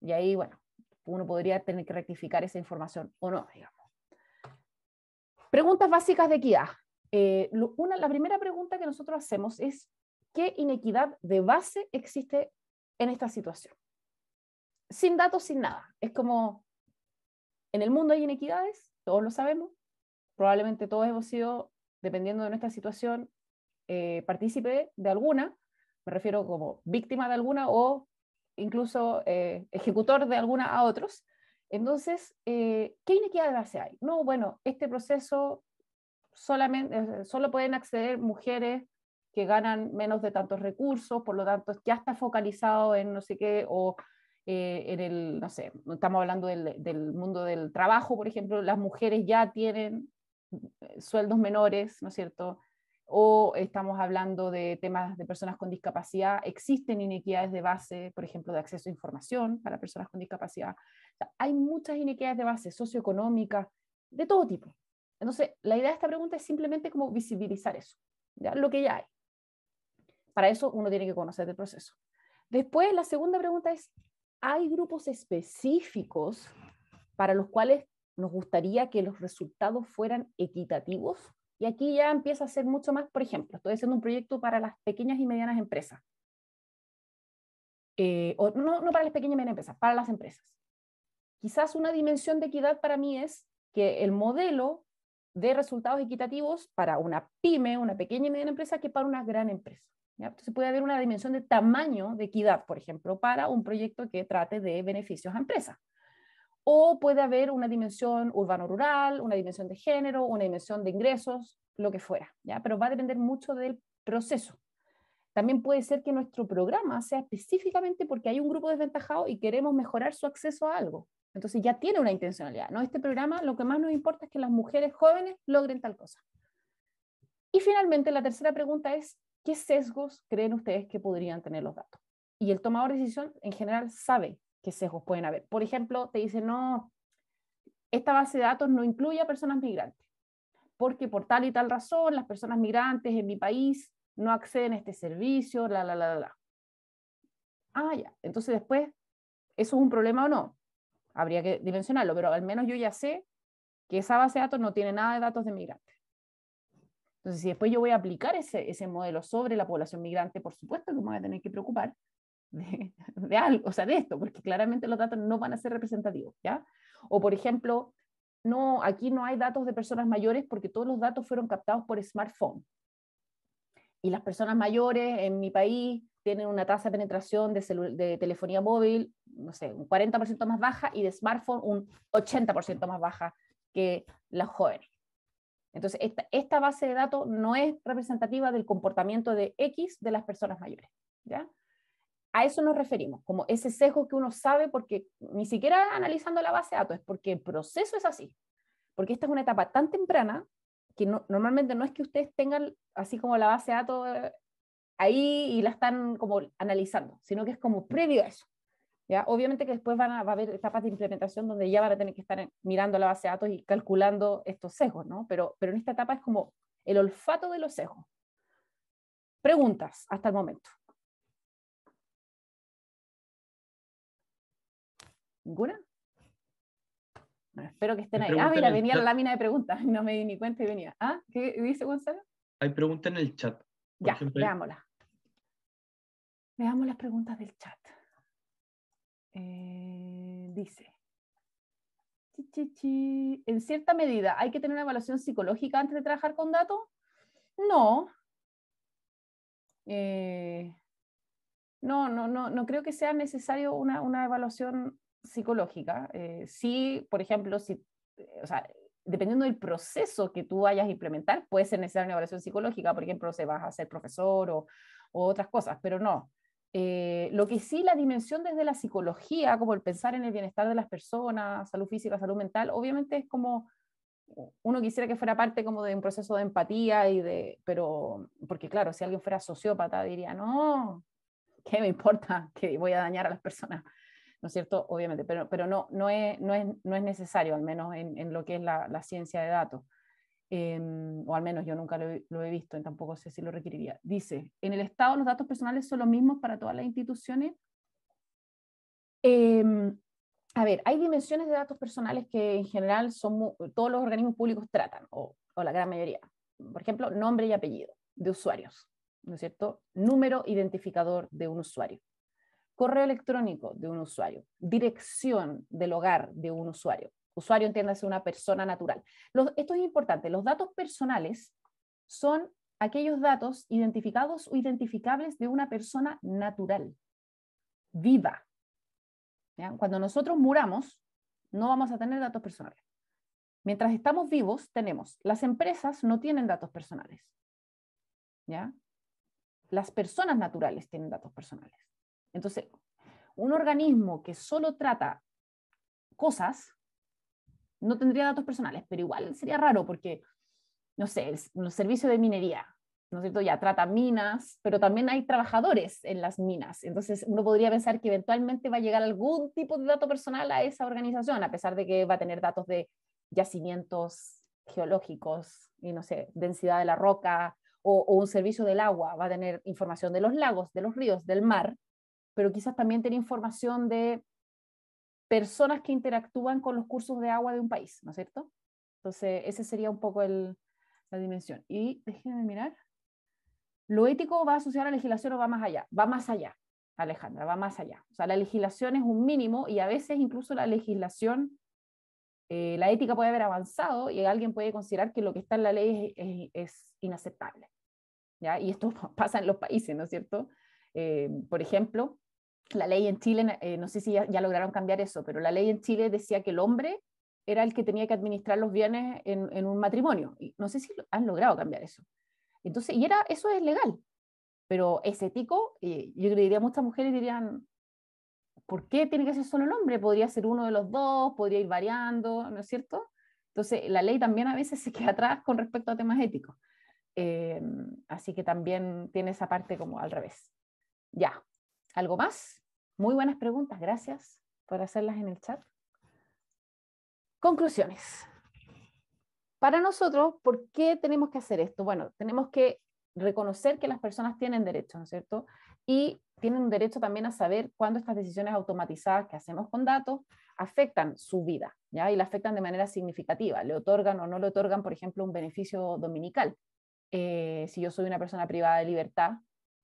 [SPEAKER 1] Y ahí, bueno, uno podría tener que rectificar esa información o no, digamos. Preguntas básicas de equidad. Eh, una, la primera pregunta que nosotros hacemos es, ¿qué inequidad de base existe en esta situación? Sin datos, sin nada. Es como, en el mundo hay inequidades, todos lo sabemos, probablemente todos hemos sido, dependiendo de nuestra situación, eh, partícipe de alguna, me refiero como víctima de alguna o incluso eh, ejecutor de alguna a otros. Entonces, eh, ¿qué inequidad de base hay? No, bueno, este proceso solamente, eh, solo pueden acceder mujeres que ganan menos de tantos recursos, por lo tanto ya está focalizado en no sé qué, o en el, no sé, estamos hablando del, del, mundo del trabajo, por ejemplo, las mujeres ya tienen sueldos menores, ¿no es cierto? O estamos hablando de temas de personas con discapacidad, existen inequidades de base, por ejemplo, de acceso a información para personas con discapacidad. hay muchas inequidades de base socioeconómicas, de todo tipo. Entonces, la idea de esta pregunta es simplemente como visibilizar eso, ¿ya? lo que ya hay. Para eso uno tiene que conocer el proceso. Después, la segunda pregunta es, ¿hay grupos específicos para los cuales nos gustaría que los resultados fueran equitativos. Y aquí ya empieza a ser mucho más, por ejemplo, estoy haciendo un proyecto para las pequeñas y medianas empresas. Eh, o no, no para las pequeñas y medianas empresas, para las empresas. Quizás una dimensión de equidad para mí es que el modelo de resultados equitativos para una pyme, una pequeña y mediana empresa, que para una gran empresa. Entonces puede haber una dimensión de tamaño de equidad, por ejemplo, para un proyecto que trate de beneficios a empresas o puede haber una dimensión urbano-rural, una dimensión de género, una dimensión de ingresos, lo que fuera, ¿ya? Pero va a depender mucho del proceso. También puede ser que nuestro programa sea específicamente porque hay un grupo desventajado y queremos mejorar su acceso a algo. Entonces ya tiene una intencionalidad, ¿no? Este programa lo que más nos importa es que las mujeres jóvenes logren tal cosa. Y finalmente, la tercera pregunta es, ¿qué sesgos creen ustedes que podrían tener los datos? Y el tomador de decisión en general sabe qué sesgos pueden haber. Por ejemplo, te dice, no, esta base de datos no incluye a personas migrantes, porque por tal y tal razón las personas migrantes en mi país no acceden a este servicio, la, la, la, la. Ah, ya. Entonces después, ¿eso es un problema o no? Habría que dimensionarlo, pero al menos yo ya sé que esa base de datos no tiene nada de datos de migrantes. Entonces, si después yo voy a aplicar ese, ese modelo sobre la población migrante, por supuesto que me voy a tener que preocupar de, algo, o sea, de esto, porque claramente los datos no van a ser representativos, ¿ya? O por ejemplo, no, aquí no hay datos de personas mayores porque todos los datos fueron captados por smartphone. Y las personas mayores en mi país tienen una tasa de penetración de, de telefonía móvil, no sé, un 40% más baja y de smartphone un 80% más baja que las jóvenes. Entonces, esta, esta, base de datos no es representativa del comportamiento de X de las personas mayores. ¿ya? A eso nos referimos, como ese sesgo que uno sabe porque ni siquiera analizando la base de datos, es porque el proceso es así, porque esta es una etapa tan temprana que normalmente no es que ustedes tengan así como la base de datos eh, ahí y la están como analizando, sino que es como previo a eso. ¿ya? Obviamente que después van a, va a haber etapas de implementación donde ya van a tener que estar mirando la base de datos y calculando estos sesgos, ¿no? pero, pero en esta etapa es como el olfato de los sesgos. Preguntas hasta el momento. ¿Ninguna? espero que estén ahí. Ah, mira, venía la lámina de preguntas. No me di ni cuenta y venía. ¿Ah? ¿Qué dice Gonzalo?
[SPEAKER 3] Hay preguntas en el chat.
[SPEAKER 1] Ya, veámoslas. Veamos las preguntas del chat. Eh, dice. En cierta medida, ¿hay que tener una evaluación psicológica antes de trabajar con datos? No. Eh, no, no, no, no creo que sea necesario una, una evaluación psicológica. Eh, sí, por ejemplo, si, o sea, dependiendo del proceso que tú vayas a implementar, puede ser necesaria una evaluación psicológica, por ejemplo, se vas a ser profesor o, otras cosas, pero no. Eh, lo que sí, la dimensión desde la psicología, como el pensar en el bienestar de las personas, salud física, salud mental, obviamente es como uno quisiera que fuera parte como de un proceso de empatía y de, pero, porque claro, si alguien fuera sociópata diría, no, ¿qué me importa que voy a dañar a las personas? ¿No es cierto? Obviamente, pero, pero no, no, es, no, es, no es necesario, al menos en, en lo que es la, ciencia de datos. Em, o al menos yo nunca lo, he visto y tampoco sé si lo requeriría. Dice, en el Estado los datos personales son los mismos para todas las instituciones. Eh, a ver, hay dimensiones de datos personales que en general son, todos los organismos públicos tratan, o, la gran mayoría. Por ejemplo, nombre y apellido de usuarios, ¿no es cierto? Número identificador de un usuario. Correo electrónico de un usuario. Dirección del hogar de un usuario. Usuario entiéndase una persona natural. esto es importante. Los datos personales son aquellos datos identificados o identificables de una persona natural, viva, cuando nosotros muramos, no vamos a tener datos personales. Mientras estamos vivos, tenemos, las empresas no tienen datos personales. ¿ya? Las personas naturales tienen datos personales. Entonces, un organismo que solo trata cosas no tendría datos personales, pero igual sería raro porque, no sé, los servicios de minería ¿no es cierto? Ya trata minas, pero también hay trabajadores en las minas. Entonces, uno podría pensar que eventualmente va a llegar algún tipo de dato personal a esa organización, a pesar de que va a tener datos de yacimientos geológicos y, no sé, densidad de la roca o, un servicio del agua, va a tener información de los lagos, de los ríos, del mar, pero quizás también tiene información de personas que interactúan con los cursos de agua de un país, ¿no es cierto? Entonces, ese sería un poco el, la dimensión. Y déjenme mirar. ¿Lo ético va asociado a la legislación o va más allá? Va más allá, Alejandra, va más allá. O sea, la legislación es un mínimo y a veces incluso la legislación, eh, la ética puede haber avanzado y alguien puede considerar que lo que está en la ley es, inaceptable. ¿ya? Y esto pasa en los países, ¿no es cierto? Eh, por ejemplo, la ley en Chile, eh, no sé si ya, lograron cambiar eso, pero la ley en Chile decía que el hombre era el que tenía que administrar los bienes en, un matrimonio. Y no sé si han logrado cambiar eso. Entonces, y era, eso es legal, pero es ético, y yo diría a muchas mujeres dirían, ¿por qué tiene que ser solo el hombre? Podría ser uno de los dos, podría ir variando, ¿no es cierto? Entonces, la ley también a veces se queda atrás con respecto a temas éticos. Eh, así que también tiene esa parte como al revés. Ya, ¿algo más? Muy buenas preguntas, gracias por hacerlas en el chat. Conclusiones. Para nosotros, ¿por qué tenemos que hacer esto? Bueno, tenemos que reconocer que las personas tienen derecho, ¿no es cierto? Y tienen un derecho también a saber cuándo estas decisiones automatizadas que hacemos con datos afectan su vida, ¿ya? Y la afectan de manera significativa. Le otorgan o no le otorgan, por ejemplo, un beneficio dominical. Eh, si yo soy una persona privada de libertad,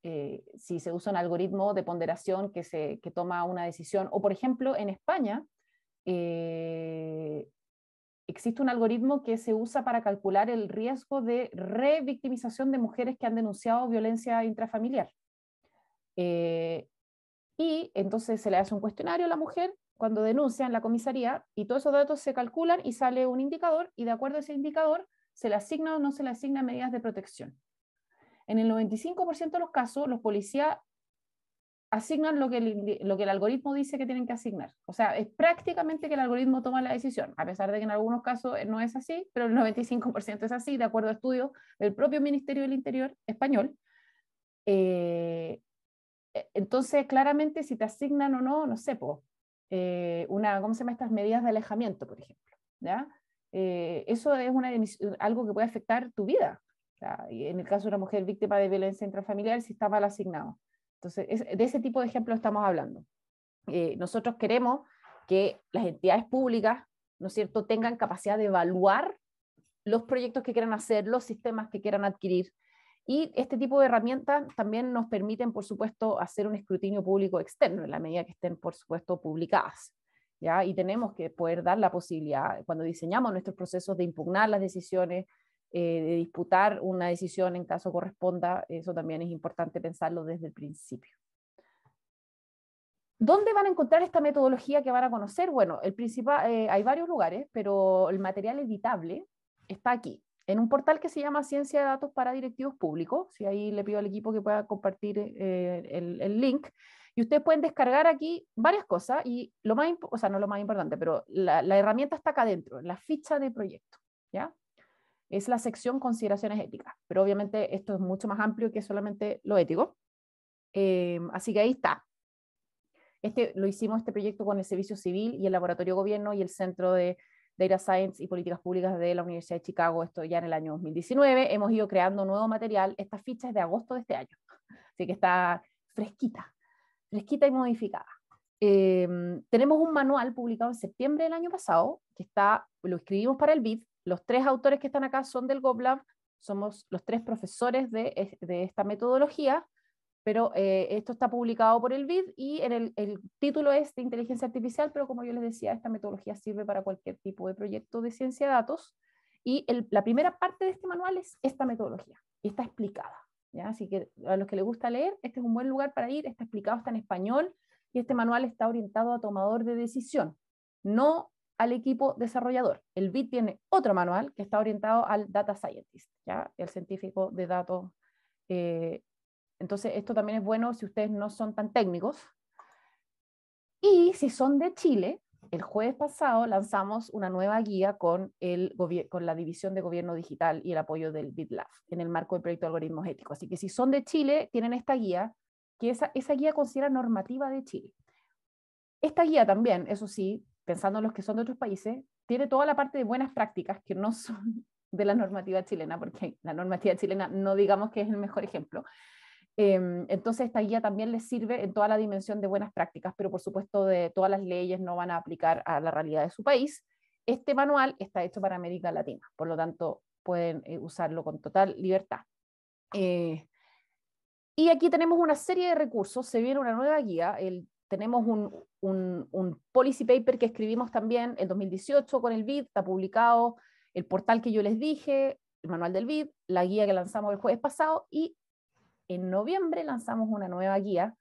[SPEAKER 1] eh, si se usa un algoritmo de ponderación que, se, que toma una decisión, o por ejemplo, en España, eh, existe un algoritmo que se usa para calcular el riesgo de revictimización de mujeres que han denunciado violencia intrafamiliar. Eh, y entonces se le hace un cuestionario a la mujer cuando denuncia en la comisaría y todos esos datos se calculan y sale un indicador y de acuerdo a ese indicador se le asigna o no se le asigna medidas de protección. En el 95% de los casos, los policías asignan lo que, el, lo que el algoritmo dice que tienen que asignar. O sea, es prácticamente que el algoritmo toma la decisión, a pesar de que en algunos casos no es así, pero el 95% es así, de acuerdo a estudios del propio Ministerio del Interior español. Eh, e, entonces, claramente, si te asignan o no, no sé, eh, una, ¿cómo se llama estas medidas de alejamiento, por ejemplo? ¿ya? Eh, eso es una, algo que puede afectar tu vida. En el caso de una mujer víctima de violencia intrafamiliar, si está mal asignado. Entonces, de ese tipo de ejemplo estamos hablando. Eh, nosotros queremos que las entidades públicas, ¿no es cierto?, tengan capacidad de evaluar los proyectos que quieran hacer, los sistemas que quieran adquirir. Y este tipo de herramientas también nos permiten, por supuesto, hacer un escrutinio público externo en la medida que estén, por supuesto, publicadas. ¿ya? Y tenemos que poder dar la posibilidad, cuando diseñamos nuestros procesos de impugnar las decisiones, eh, de disputar una decisión en caso corresponda, eso también es importante pensarlo desde el principio. ¿Dónde van a encontrar esta metodología que van a conocer? Bueno, el principal, eh, hay varios lugares, pero el material editable está aquí, en un portal que se llama Ciencia de Datos para Directivos Públicos. Si ahí le pido al equipo que pueda compartir eh, el, link. Y ustedes pueden descargar aquí varias cosas y lo más, o sea, no lo más importante, pero la, herramienta está acá adentro, la ficha de proyecto, ¿ya? Es la sección consideraciones éticas, pero obviamente esto es mucho más amplio que solamente lo ético. Eh, así que ahí está. Este, lo hicimos este proyecto con el Servicio Civil y el Laboratorio Gobierno y el Centro de Data Science y Políticas Públicas de la Universidad de Chicago, esto ya en el año 2019. Hemos ido creando nuevo material. Esta ficha es de agosto de este año, así que está fresquita, fresquita y modificada. Em, tenemos un manual publicado en septiembre del año pasado, que está, lo escribimos para el BID. Los tres autores que están acá son del GovLab, somos los tres profesores de, esta metodología pero eh, esto está publicado por el BID y el, título es de inteligencia artificial, pero como yo les decía, esta metodología sirve para cualquier tipo de proyecto de ciencia de datos. Y la primera parte de este manual es esta metodología y está explicada. ¿ya? Así que a los que les gusta leer, este es un buen lugar para ir, está explicado, está en español y este manual está orientado a tomador de decisión, no al equipo desarrollador. El BID tiene otro manual que está orientado al data scientist, ¿ya? el científico de datos eh, entonces, esto también es bueno si ustedes no son tan técnicos. Y si son de Chile, el jueves pasado lanzamos una nueva guía con, el con la División de Gobierno Digital y el apoyo del BitLab en el marco del proyecto de algoritmos éticos. Así que si son de Chile, tienen esta guía, que esa, esa guía considera normativa de Chile. Esta guía también, eso sí, pensando en los que son de otros países, tiene toda la parte de buenas prácticas que no son de la normativa chilena, porque la normativa chilena no digamos que es el mejor ejemplo, Em, entonces, esta guía también les sirve en toda la dimensión de buenas prácticas, pero por supuesto de todas las leyes no van a aplicar a la realidad de su país. Este manual está hecho para América Latina, por lo tanto pueden eh, usarlo con total libertad. Eh, y aquí tenemos una serie de recursos, se viene una nueva guía, el, tenemos un, un, un, policy paper que escribimos también en 2018 con el BID, está publicado el portal que yo les dije, el manual del BID, la guía que lanzamos el jueves pasado y en noviembre lanzamos una nueva guía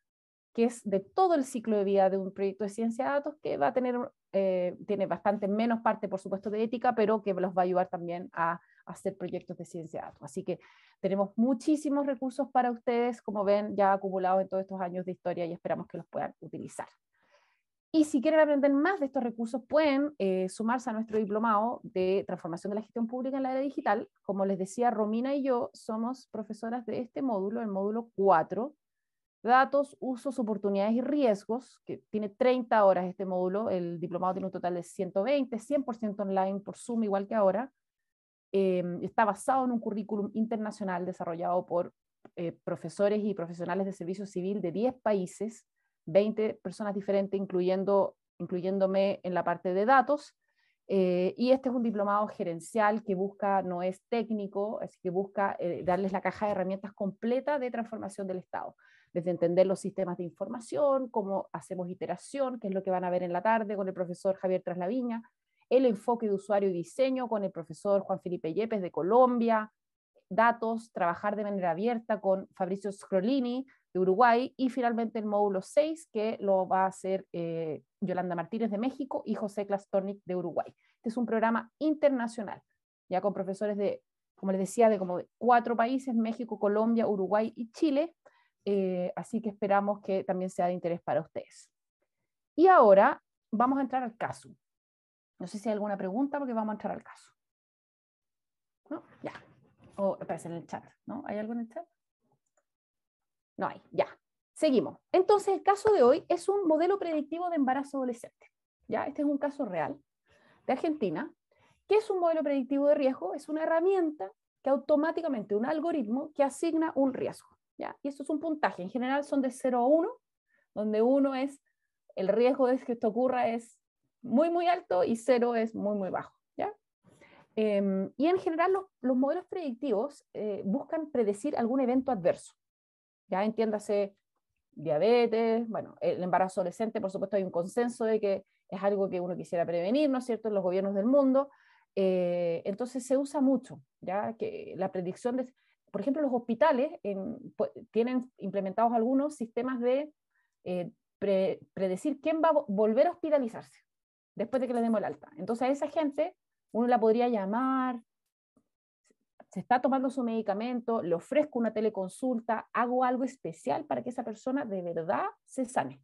[SPEAKER 1] que es de todo el ciclo de vida de un proyecto de ciencia de datos que va a tener, eh, tiene bastante menos parte, por supuesto, de ética, pero que los va a ayudar también a, hacer proyectos de ciencia de datos. Así que tenemos muchísimos recursos para ustedes, como ven, ya acumulados en todos estos años de historia y esperamos que los puedan utilizar. Y si quieren aprender más de estos recursos, pueden eh, sumarse a nuestro diplomado de transformación de la gestión pública en la era digital. Como les decía, Romina y yo somos profesoras de este módulo, el módulo 4, datos, usos, oportunidades y riesgos, que tiene 30 horas este módulo. El diplomado tiene un total de 120, 100% online por Zoom, igual que ahora. Em, está basado en un currículum internacional desarrollado por eh, profesores y profesionales de servicio civil de 10 países 20 personas diferentes, incluyendo, incluyéndome en la parte de datos. Eh, y este es un diplomado gerencial que busca, no es técnico, es que busca eh, darles la caja de herramientas completa de transformación del Estado, desde entender los sistemas de información, cómo hacemos iteración, que es lo que van a ver en la tarde con el profesor Javier Traslaviña, el enfoque de usuario y diseño con el profesor Juan Felipe Yepes de Colombia, datos, trabajar de manera abierta con Fabricio Scrolini de Uruguay y finalmente el módulo 6 que lo va a hacer eh, Yolanda Martínez de México y José Klastornik de Uruguay. Este es un programa internacional, ya con profesores de, como les decía, de como cuatro países, México, Colombia, Uruguay y Chile, eh, así que esperamos que también sea de interés para ustedes. Y ahora vamos a entrar al caso. No sé si hay alguna pregunta porque vamos a entrar al caso. ¿No? Ya. O aparece en el chat, ¿no? ¿Hay algo en el chat? No hay, ya. Seguimos. Entonces, el caso de hoy es un modelo predictivo de embarazo adolescente. ¿ya? Este es un caso real de Argentina. ¿Qué es un modelo predictivo de riesgo? Es una herramienta que automáticamente, un algoritmo que asigna un riesgo. ¿ya? Y esto es un puntaje. En general son de 0 a 1, donde 1 es el riesgo de que esto ocurra es muy, muy alto y 0 es muy, muy bajo. ¿ya? Em, y en general los, modelos predictivos eh, buscan predecir algún evento adverso ya entiéndase diabetes, bueno, el embarazo adolescente, por supuesto hay un consenso de que es algo que uno quisiera prevenir, ¿no es cierto?, en los gobiernos del mundo. Eh, entonces se usa mucho, ya que la predicción de, por ejemplo, los hospitales tienen implementados algunos sistemas de eh, predecir quién va a volver a hospitalizarse después de que le demos el alta. Entonces a esa gente uno la podría llamar, se está tomando su medicamento, le ofrezco una teleconsulta, hago algo especial para que esa persona de verdad se sane.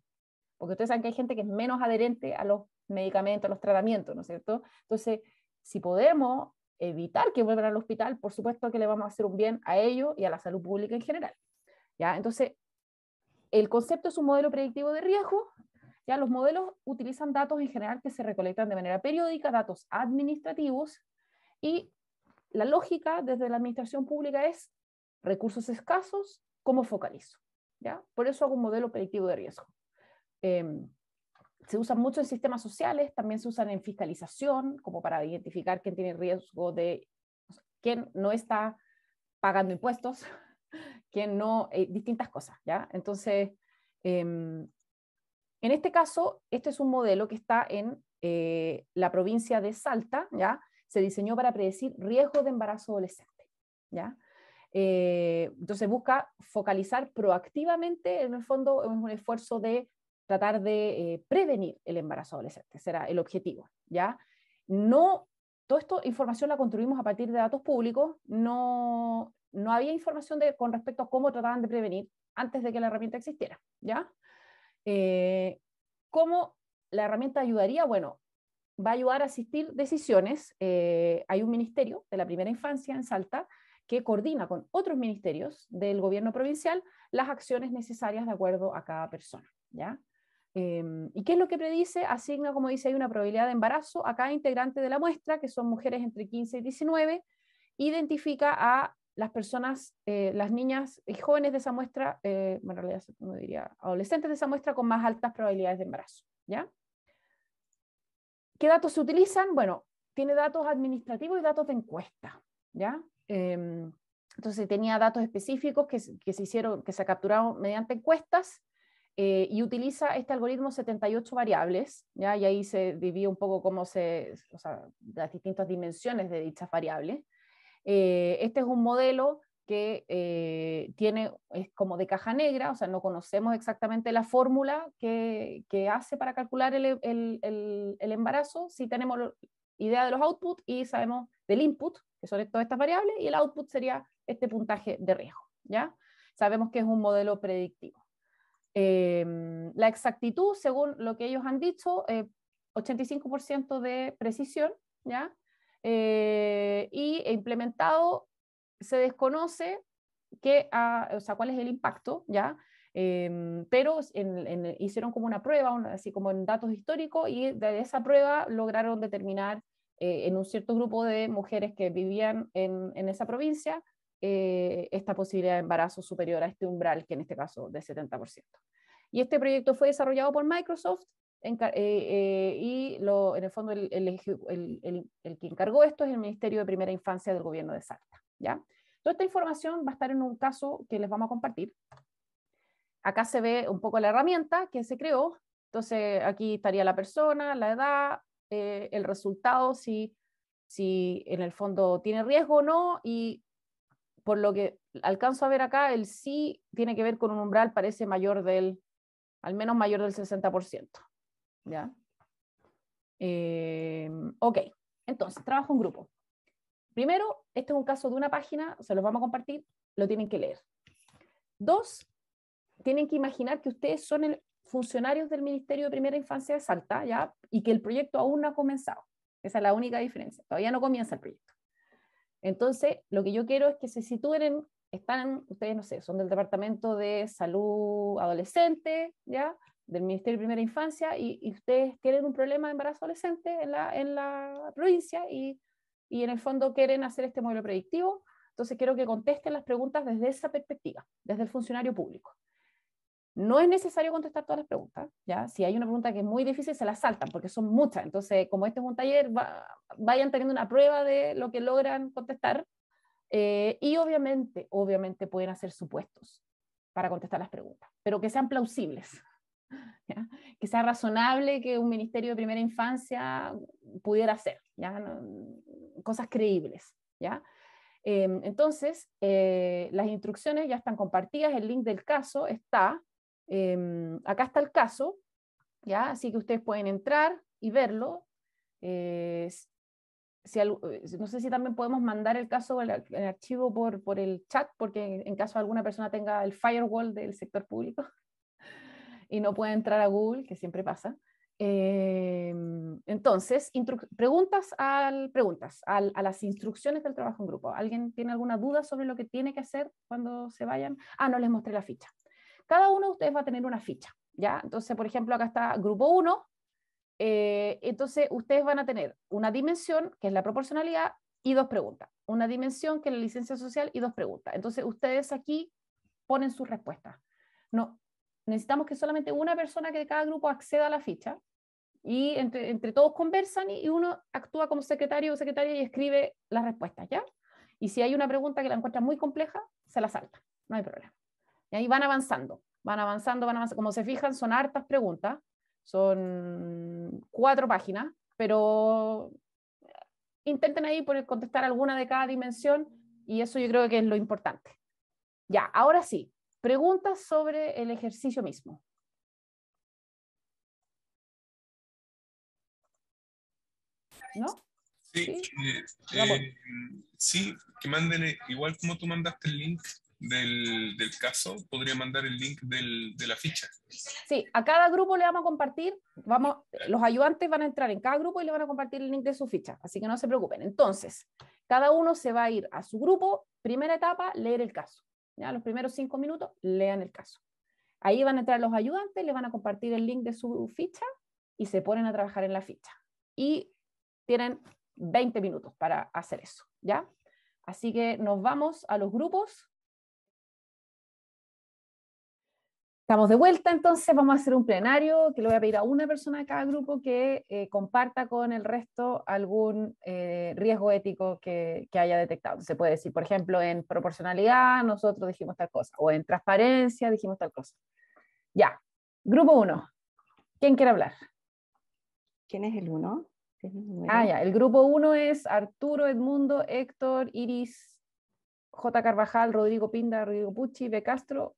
[SPEAKER 1] Porque ustedes saben que hay gente que es menos adherente a los medicamentos, a los tratamientos, ¿no es cierto? Entonces, si podemos evitar que vuelvan al hospital, por supuesto que le vamos a hacer un bien a ellos y a la salud pública en general. ¿ya? Entonces, el concepto es un modelo predictivo de riesgo. Ya los modelos utilizan datos en general que se recolectan de manera periódica, datos administrativos, y la lógica desde la administración pública es recursos escasos, ¿cómo focalizo? ¿Ya? Por eso hago un modelo predictivo de riesgo. Em, se usan mucho en sistemas sociales, también se usan en fiscalización, como para identificar quién tiene riesgo de, quién no está pagando impuestos, quién no, eh, distintas cosas, ¿ya? Entonces, em, en este caso, este es un modelo que está en eh, la provincia de Salta, ¿ya? se diseñó para predecir riesgos de embarazo adolescente. ¿ya? Eh, entonces busca focalizar proactivamente, en el fondo, es un esfuerzo de tratar de eh, prevenir el embarazo adolescente, será el objetivo. ¿ya? No, toda esta información la construimos a partir de datos públicos, no, no había información de, con respecto a cómo trataban de prevenir antes de que la herramienta existiera. ¿ya? Eh, ¿Cómo la herramienta ayudaría? Bueno, va a ayudar a asistir decisiones. Eh, hay un ministerio de la primera infancia en Salta que coordina con otros ministerios del gobierno provincial las acciones necesarias de acuerdo a cada persona. ¿ya? Em, ¿Y qué es lo que predice? Asigna, como dice, hay una probabilidad de embarazo a cada integrante de la muestra, que son mujeres entre 15 y 19, identifica a las personas, eh, las niñas y jóvenes de esa muestra, eh, bueno, en realidad no diría adolescentes de esa muestra con más altas probabilidades de embarazo. ¿ya? ¿Qué datos se utilizan? Bueno, tiene datos administrativos y datos de encuesta, ¿ya? Em, entonces tenía datos específicos que, se hicieron, que se capturaron mediante encuestas eh, y utiliza este algoritmo 78 variables, ¿ya? Y ahí se divide un poco cómo se, o sea, las distintas dimensiones de dichas variables. Eh, este es un modelo que eh, tiene, es como de caja negra, o sea, no conocemos exactamente la fórmula que, que hace para calcular el, el, el, embarazo, si tenemos idea de los outputs y sabemos del input, que son todas estas variables, y el output sería este puntaje de riesgo, ¿ya? Sabemos que es un modelo predictivo. Em, la exactitud, según lo que ellos han dicho, 85% eh, de precisión, ¿ya? Eh, y implementado se desconoce qué, o sea, cuál es el impacto, ¿ya? Em, pero hicieron como una prueba, así como en datos históricos, y de esa prueba lograron determinar eh, en un cierto grupo de mujeres que vivían en, en esa provincia eh, esta posibilidad de embarazo superior a este umbral, que en este caso de 70%. Y este proyecto fue desarrollado por Microsoft eh, y lo, en el fondo el, el, el, que encargó esto es el Ministerio de Primera Infancia del Gobierno de Salta. ¿ya? Toda esta información va a estar en un caso que les vamos a compartir. Acá se ve un poco la herramienta que se creó. Entonces, aquí estaría la persona, la edad, eh, el resultado, si, si en el fondo tiene riesgo o no, y por lo que alcanzo a ver acá, el sí tiene que ver con un umbral, parece mayor del, al menos mayor del 60%. ¿Ya? Eh, ok, entonces, trabajo en grupo. Primero, este es un caso de una página, se los vamos a compartir, lo tienen que leer. Dos, tienen que imaginar que ustedes son funcionarios del Ministerio de Primera Infancia de Salta, ¿ya? Y que el proyecto aún no ha comenzado. Esa es la única diferencia. Todavía no comienza el proyecto. Entonces, lo que yo quiero es que se sitúen en, están, ustedes no sé, son del Departamento de Salud Adolescente, ¿ya? Del Ministerio de Primera Infancia, y, y ustedes tienen un problema de embarazo adolescente en la, en la provincia y y en el fondo quieren hacer este modelo predictivo. Entonces quiero que contesten las preguntas desde esa perspectiva, desde el funcionario público. No es necesario contestar todas las preguntas, ¿ya? Si hay una pregunta que es muy difícil, se la saltan, porque son muchas. Entonces, como este es un taller, vayan teniendo una prueba de lo que logran contestar. Eh, y obviamente, obviamente pueden hacer supuestos para contestar las preguntas, pero que sean plausibles, que sea razonable que un ministerio de primera infancia pudiera hacer, ¿ya? cosas creíbles. ¿ya? Em, entonces, eh, las instrucciones ya están compartidas, el link del caso está Em, acá está el caso, ¿ya? Así que ustedes pueden entrar y verlo. Eh, eh, no sé si también podemos mandar el caso, el, archivo por, por, el chat, porque en, caso alguna persona tenga el firewall del sector público y no puede entrar a Google, que siempre pasa. Eh, entonces, preguntas, al, preguntas a las instrucciones del trabajo en grupo. ¿Alguien tiene alguna duda sobre lo que tiene que hacer cuando se vayan? Ah, no les mostré la ficha. Cada uno de ustedes va a tener una ficha, ¿ya? Entonces, por ejemplo, acá está grupo 1, eh, entonces, ustedes van a tener una dimensión, que es la proporcionalidad, y dos preguntas. Una dimensión, que es la licencia social, y dos preguntas. Entonces, ustedes aquí ponen sus respuestas. No, necesitamos que solamente una persona que de cada grupo acceda a la ficha y entre, entre todos conversan y, uno actúa como secretario o secretaria y escribe las respuestas, ¿ya? Y si hay una pregunta que la encuentra muy compleja, se la salta, no hay problema. Y ahí van avanzando, van avanzando, van avanzando. Como se fijan, son hartas preguntas, son cuatro páginas, pero intenten ahí por contestar alguna de cada dimensión y eso yo creo que es lo importante. Ya, ahora sí, preguntas sobre el ejercicio mismo. ¿No?
[SPEAKER 2] Sí, eh, sí, que manden, igual como tú mandaste el link del, del, caso, podría mandar el link del, de la ficha.
[SPEAKER 1] Sí, a cada grupo le vamos a compartir, vamos, los ayudantes van a entrar en cada grupo y le van a compartir el link de su ficha, así que no se preocupen. Entonces, cada uno se va a ir a su grupo, primera etapa, leer el caso. ¿Ya? Los primeros cinco minutos, lean el caso. Ahí van a entrar los ayudantes, le van a compartir el link de su ficha y se ponen a trabajar en la ficha. Y tienen 20 minutos para hacer eso, ¿ya? Así que nos vamos a los grupos Estamos de vuelta, entonces vamos a hacer un plenario que le voy a pedir a una persona de cada grupo que eh, comparta con el resto algún eh, riesgo ético que, que, haya detectado. Se puede decir, por ejemplo, en proporcionalidad nosotros dijimos tal cosa, o en transparencia dijimos tal cosa. Ya, grupo uno. ¿Quién quiere hablar?
[SPEAKER 3] ¿Quién es el uno?
[SPEAKER 1] ah, ya, el grupo uno es Arturo, Edmundo, Héctor, Iris, J. Carvajal, Rodrigo Pinda, Rodrigo Pucci, B. Castro,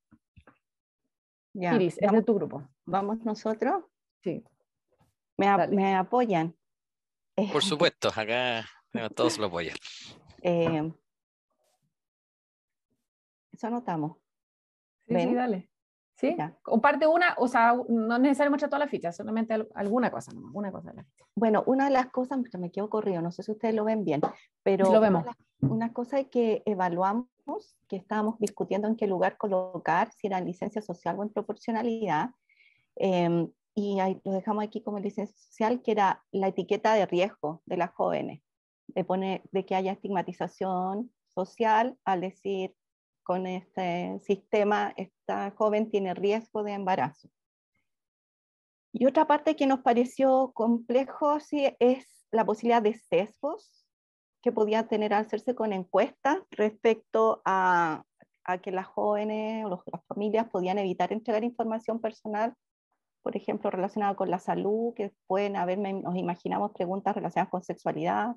[SPEAKER 1] Iris, es de tu grupo.
[SPEAKER 3] ¿Vamos nosotros?
[SPEAKER 1] Sí.
[SPEAKER 3] ¿Me, apoyan?
[SPEAKER 4] Por supuesto, acá todos lo apoyan.
[SPEAKER 3] Eh, eso anotamos.
[SPEAKER 1] Sí, sí, dale. ¿Sí? Comparte una, o sea, no es necesario mostrar toda la ficha, solamente alguna cosa, una cosa de la ficha.
[SPEAKER 3] Bueno, una de las cosas, me quedo corrido, no sé si ustedes lo ven bien, pero
[SPEAKER 1] lo vemos.
[SPEAKER 3] Una, cosa que evaluamos que estábamos discutiendo en qué lugar colocar, si era en licencia social o en proporcionalidad, em, y ahí lo dejamos aquí como licencia social, que era la etiqueta de riesgo de las jóvenes, de, poner, de que haya estigmatización social al decir con este sistema, esta joven tiene riesgo de embarazo. Y otra parte que nos pareció complejo sí, es la posibilidad de sesgos que podía tener al hacerse con encuestas respecto a, a que las jóvenes o las familias podían evitar entregar información personal, por ejemplo, relacionada con la salud, que pueden haber, nos imaginamos, preguntas relacionadas con sexualidad,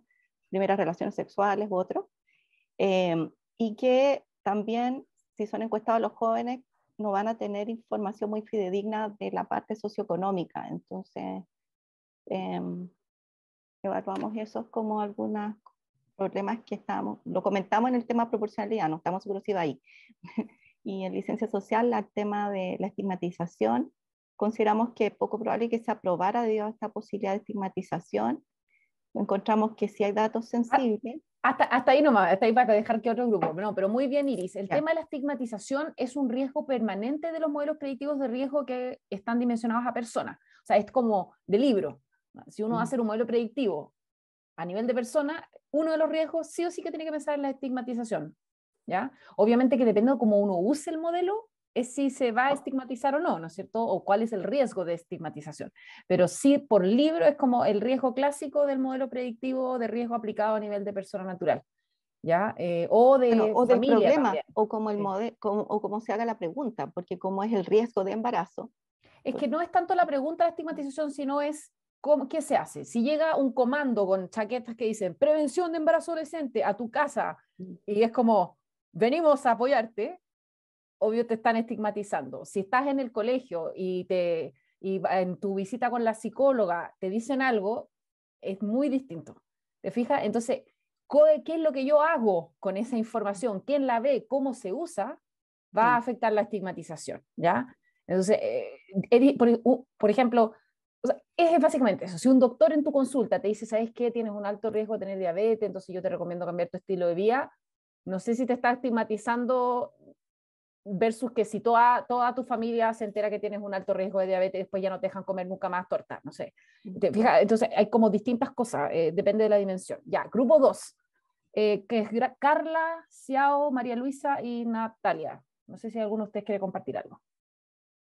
[SPEAKER 3] primeras relaciones sexuales u otro, em, y que también, si son encuestados los jóvenes, no van a tener información muy fidedigna de la parte socioeconómica. Entonces, eh, evaluamos eso como algunas problemas que estamos, lo comentamos en el tema proporcionalidad, no estamos seguros si va ahí. y en licencia social, el tema de la estigmatización, consideramos que es poco probable que se aprobara debido a esta posibilidad de estigmatización. Encontramos que si hay datos sensibles.
[SPEAKER 1] Hasta, hasta ahí nomás, hasta ahí para dejar que otro grupo. No, pero muy bien, Iris. El tema de la estigmatización es un riesgo permanente de los modelos predictivos de riesgo que están dimensionados a personas. O sea, es como de libro. Si uno va a hacer un modelo predictivo a nivel de persona, uno de los riesgos sí o sí que tiene que pensar en la estigmatización. ¿ya? Obviamente que depende de cómo uno use el modelo, es si se va a estigmatizar o no, ¿no es cierto? O cuál es el riesgo de estigmatización. Pero sí, por libro es como el riesgo clásico del modelo predictivo de riesgo aplicado a nivel de persona natural. ¿Ya? Eh, o de
[SPEAKER 3] o del problema, o como, el modelo, o como se haga la pregunta, porque como es el riesgo de embarazo.
[SPEAKER 1] Es que pues no es tanto la pregunta de estigmatización, sino es ¿qué se hace? Si llega un comando con chaquetas que dicen prevención de embarazo adolescente a tu casa mm. y es como, venimos a apoyarte, obvio te están estigmatizando. Si estás en el colegio y, te, y en tu visita con la psicóloga te dicen algo, es muy distinto. ¿Te fijas? Entonces, ¿qué es lo que yo hago con esa información? ¿Quién la ve? ¿Cómo se usa? Va a afectar la estigmatización, ¿ya? Entonces, eh, por, ejemplo, es básicamente eso. Si un doctor en tu consulta te dice, ¿sabes qué? Tienes un alto riesgo de tener diabetes, entonces yo te recomiendo cambiar tu estilo de vida, no sé si te está estigmatizando versus que si toda, toda tu familia se entera que tienes un alto riesgo de diabetes, después ya no te dejan comer nunca más torta, no sé. entonces hay como distintas cosas, eh, depende de la dimensión. Ya, grupo 2, eh, que es Carla, Xiao, María Luisa y Natalia. No sé si alguno de ustedes quiere compartir algo.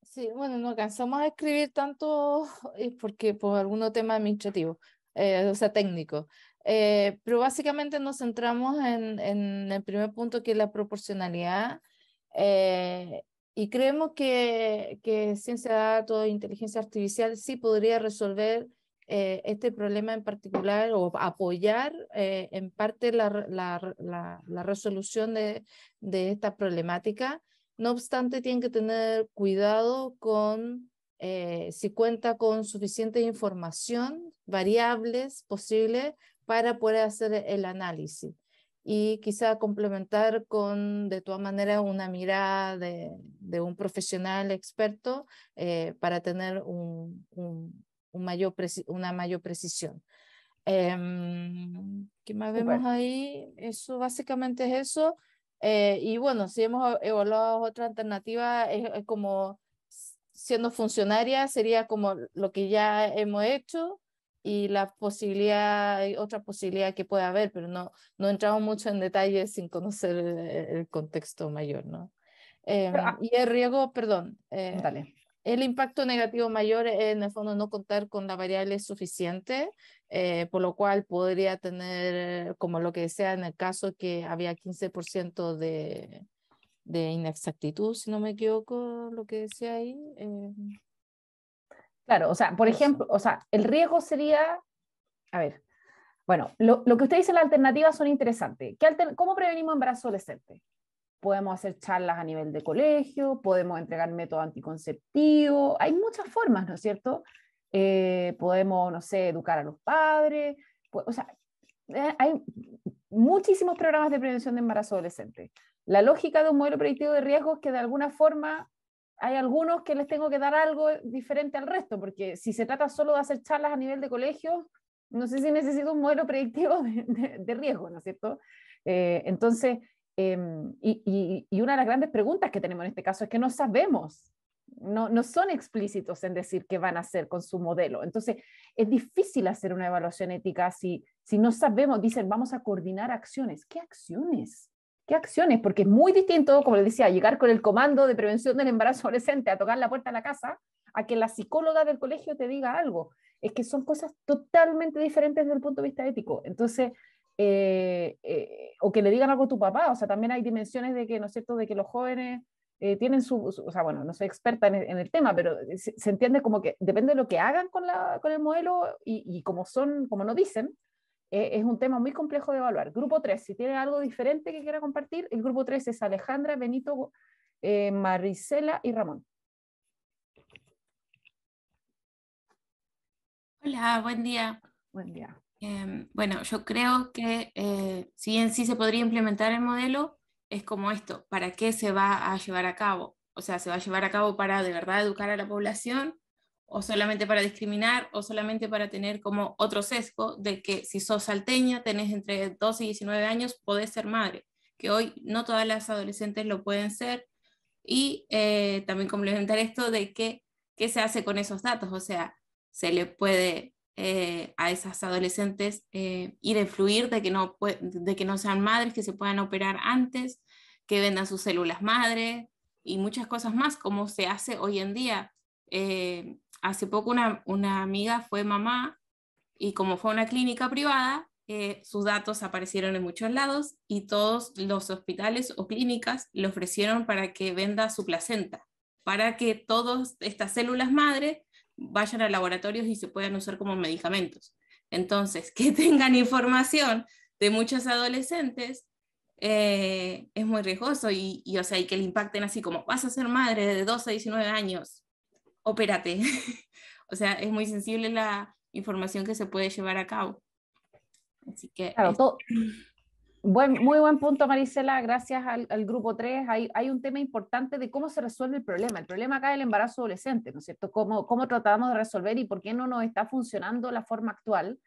[SPEAKER 5] Sí, bueno, no alcanzamos a escribir tanto es porque por algunos temas administrativos, eh, o sea, técnicos. pero básicamente nos centramos en, en, el primer punto que es la proporcionalidad eh, y creemos que, que ciencia de datos, inteligencia artificial sí podría resolver eh, este problema en particular o apoyar eh, en parte la, la, la, resolución de, de, esta problemática. No obstante, tienen que tener cuidado con si cuenta con suficiente información, variables posibles para poder hacer el análisis y quizá complementar con, de todas maneras, una mirada de, de un profesional experto eh, para tener un, un, mayor una mayor precisión. Eh, ¿Qué más vemos ahí? Eso básicamente es eso. Eh, y bueno, si hemos evaluado otra alternativa, es como siendo funcionaria, sería como lo que ya hemos hecho, y la posibilidad, otra posibilidad que puede haber, pero no, no entramos mucho en detalles sin conocer el, contexto mayor, ¿no? Em, ah y el riesgo, perdón, eh, el impacto negativo mayor es en el fondo no contar con la variable suficiente, eh, por lo cual podría tener, como lo que decía en el caso que había 15% de, de inexactitud, si no me equivoco, lo que decía ahí.
[SPEAKER 1] Claro, o sea, por ejemplo, o sea, el riesgo sería, a ver, bueno, lo, lo que usted dice, las alternativas son interesantes. ¿Qué ¿Cómo prevenimos embarazo adolescente? Podemos hacer charlas a nivel de colegio, podemos entregar método anticonceptivo, hay muchas formas, ¿no es cierto? Eh, podemos, no sé, educar a los padres, o sea, eh, hay muchísimos programas de prevención de embarazo adolescente. La lógica de un modelo predictivo de riesgo es que de alguna forma hay algunos que les tengo que dar algo diferente al resto, porque si se trata solo de hacer charlas a nivel de colegio, no sé si necesito un modelo predictivo de, riesgo, ¿no es cierto? Eh, entonces, em, y, y, una de las grandes preguntas que tenemos en este caso es que no sabemos, no, no son explícitos en decir qué van a hacer con su modelo. Entonces, es difícil hacer una evaluación ética si, si no sabemos, dicen, vamos a coordinar acciones. ¿Qué acciones? ¿Qué acciones? Porque es muy distinto, como les decía, llegar con el comando de prevención del embarazo adolescente a tocar la puerta de la casa, a que la psicóloga del colegio te diga algo. Es que son cosas totalmente diferentes desde el punto de vista ético. Entonces, eh, eh, o que le digan algo a tu papá, o sea, también hay dimensiones de que, ¿no es cierto?, de que los jóvenes eh, tienen su, o sea, bueno, no soy experta en, el tema, pero se, entiende como que depende de lo que hagan con, la, con el modelo y, y como son, como no dicen, eh, es un tema muy complejo de evaluar. Grupo 3, si tiene algo diferente que quiera compartir, el grupo 3 es Alejandra, Benito, eh, Marisela y Ramón.
[SPEAKER 6] Hola, buen día.
[SPEAKER 1] Buen día.
[SPEAKER 6] Em, bueno, yo creo que eh, si en sí se podría implementar el modelo, es como esto, ¿para qué se va a llevar a cabo? O sea, se va a llevar a cabo para de verdad educar a la población o solamente para discriminar, o solamente para tener como otro sesgo de que si sos salteña, tenés entre 12 y 19 años, podés ser madre, que hoy no todas las adolescentes lo pueden ser, y eh, también complementar esto de que, qué se hace con esos datos, o sea, se le puede eh, a esas adolescentes eh, ir a influir de que, no de que no sean madres, que se puedan operar antes, que vendan sus células madre y muchas cosas más, como se hace hoy en día hace poco una, amiga fue mamá y como fue una clínica privada, eh, sus datos aparecieron en muchos lados y todos los hospitales o clínicas le ofrecieron para que venda su placenta, para que todas estas células madre vayan a laboratorios y se puedan usar como medicamentos. Entonces, que tengan información de muchos adolescentes eh, es muy riesgoso y, y, o sea, y que le impacten así como, vas a ser madre de 12 a 19 años, opérate. o sea, es muy sensible la información que se puede llevar a cabo. Así que...
[SPEAKER 1] Claro, todo, Buen, muy buen punto, Marisela. Gracias al, grupo 3. Hay, hay, un tema importante de cómo se resuelve el problema. El problema acá es el embarazo adolescente, ¿no es cierto? ¿Cómo, cómo tratamos de resolver y por qué no nos está funcionando la forma actual?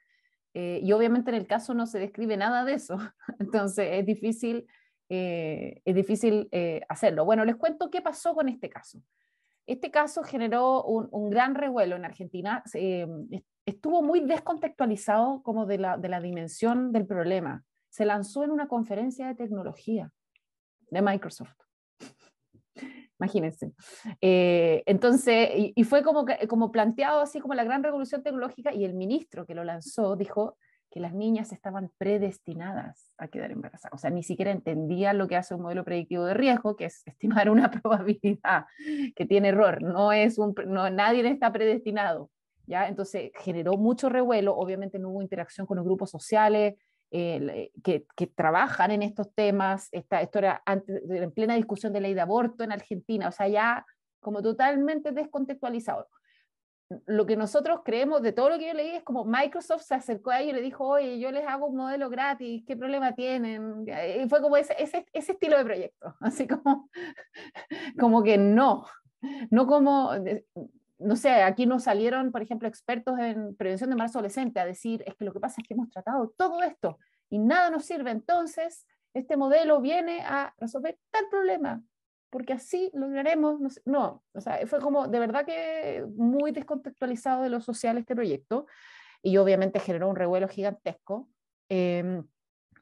[SPEAKER 1] Eh, y obviamente en el caso no se describe nada de eso. Entonces es difícil, eh, es difícil eh, hacerlo. Bueno, les cuento qué pasó con este caso. Este caso generó un, un gran revuelo en Argentina. estuvo muy descontextualizado como de la, de la dimensión del problema se lanzó en una conferencia de tecnología de Microsoft. Imagínense. Eh, entonces, y, fue como, como planteado así como la gran revolución tecnológica y el ministro que lo lanzó dijo que las niñas estaban predestinadas a quedar embarazadas. O sea, ni siquiera entendía lo que hace un modelo predictivo de riesgo, que es estimar una probabilidad que tiene error. No es un, no, nadie está predestinado. ¿ya? Entonces, generó mucho revuelo. Obviamente no hubo interacción con los grupos sociales, eh, que, trabajan en estos temas, esta, esto era en plena discusión de ley de aborto en Argentina, o sea, ya como totalmente descontextualizado. Lo que nosotros creemos de todo lo que yo leí es como Microsoft se acercó a ellos y le dijo, oye, yo les hago un modelo gratis, ¿qué problema tienen? Y fue como ese, ese, ese estilo de proyecto, así como, como que no, no como, no sé, aquí nos salieron, por ejemplo, expertos en prevención de embarazo adolescente a decir, es que lo que pasa es que hemos tratado todo esto y nada nos sirve, entonces este modelo viene a resolver tal problema, porque así lograremos, no, no, o sea, fue como de verdad que muy descontextualizado de lo social este proyecto y obviamente generó un revuelo gigantesco. Em,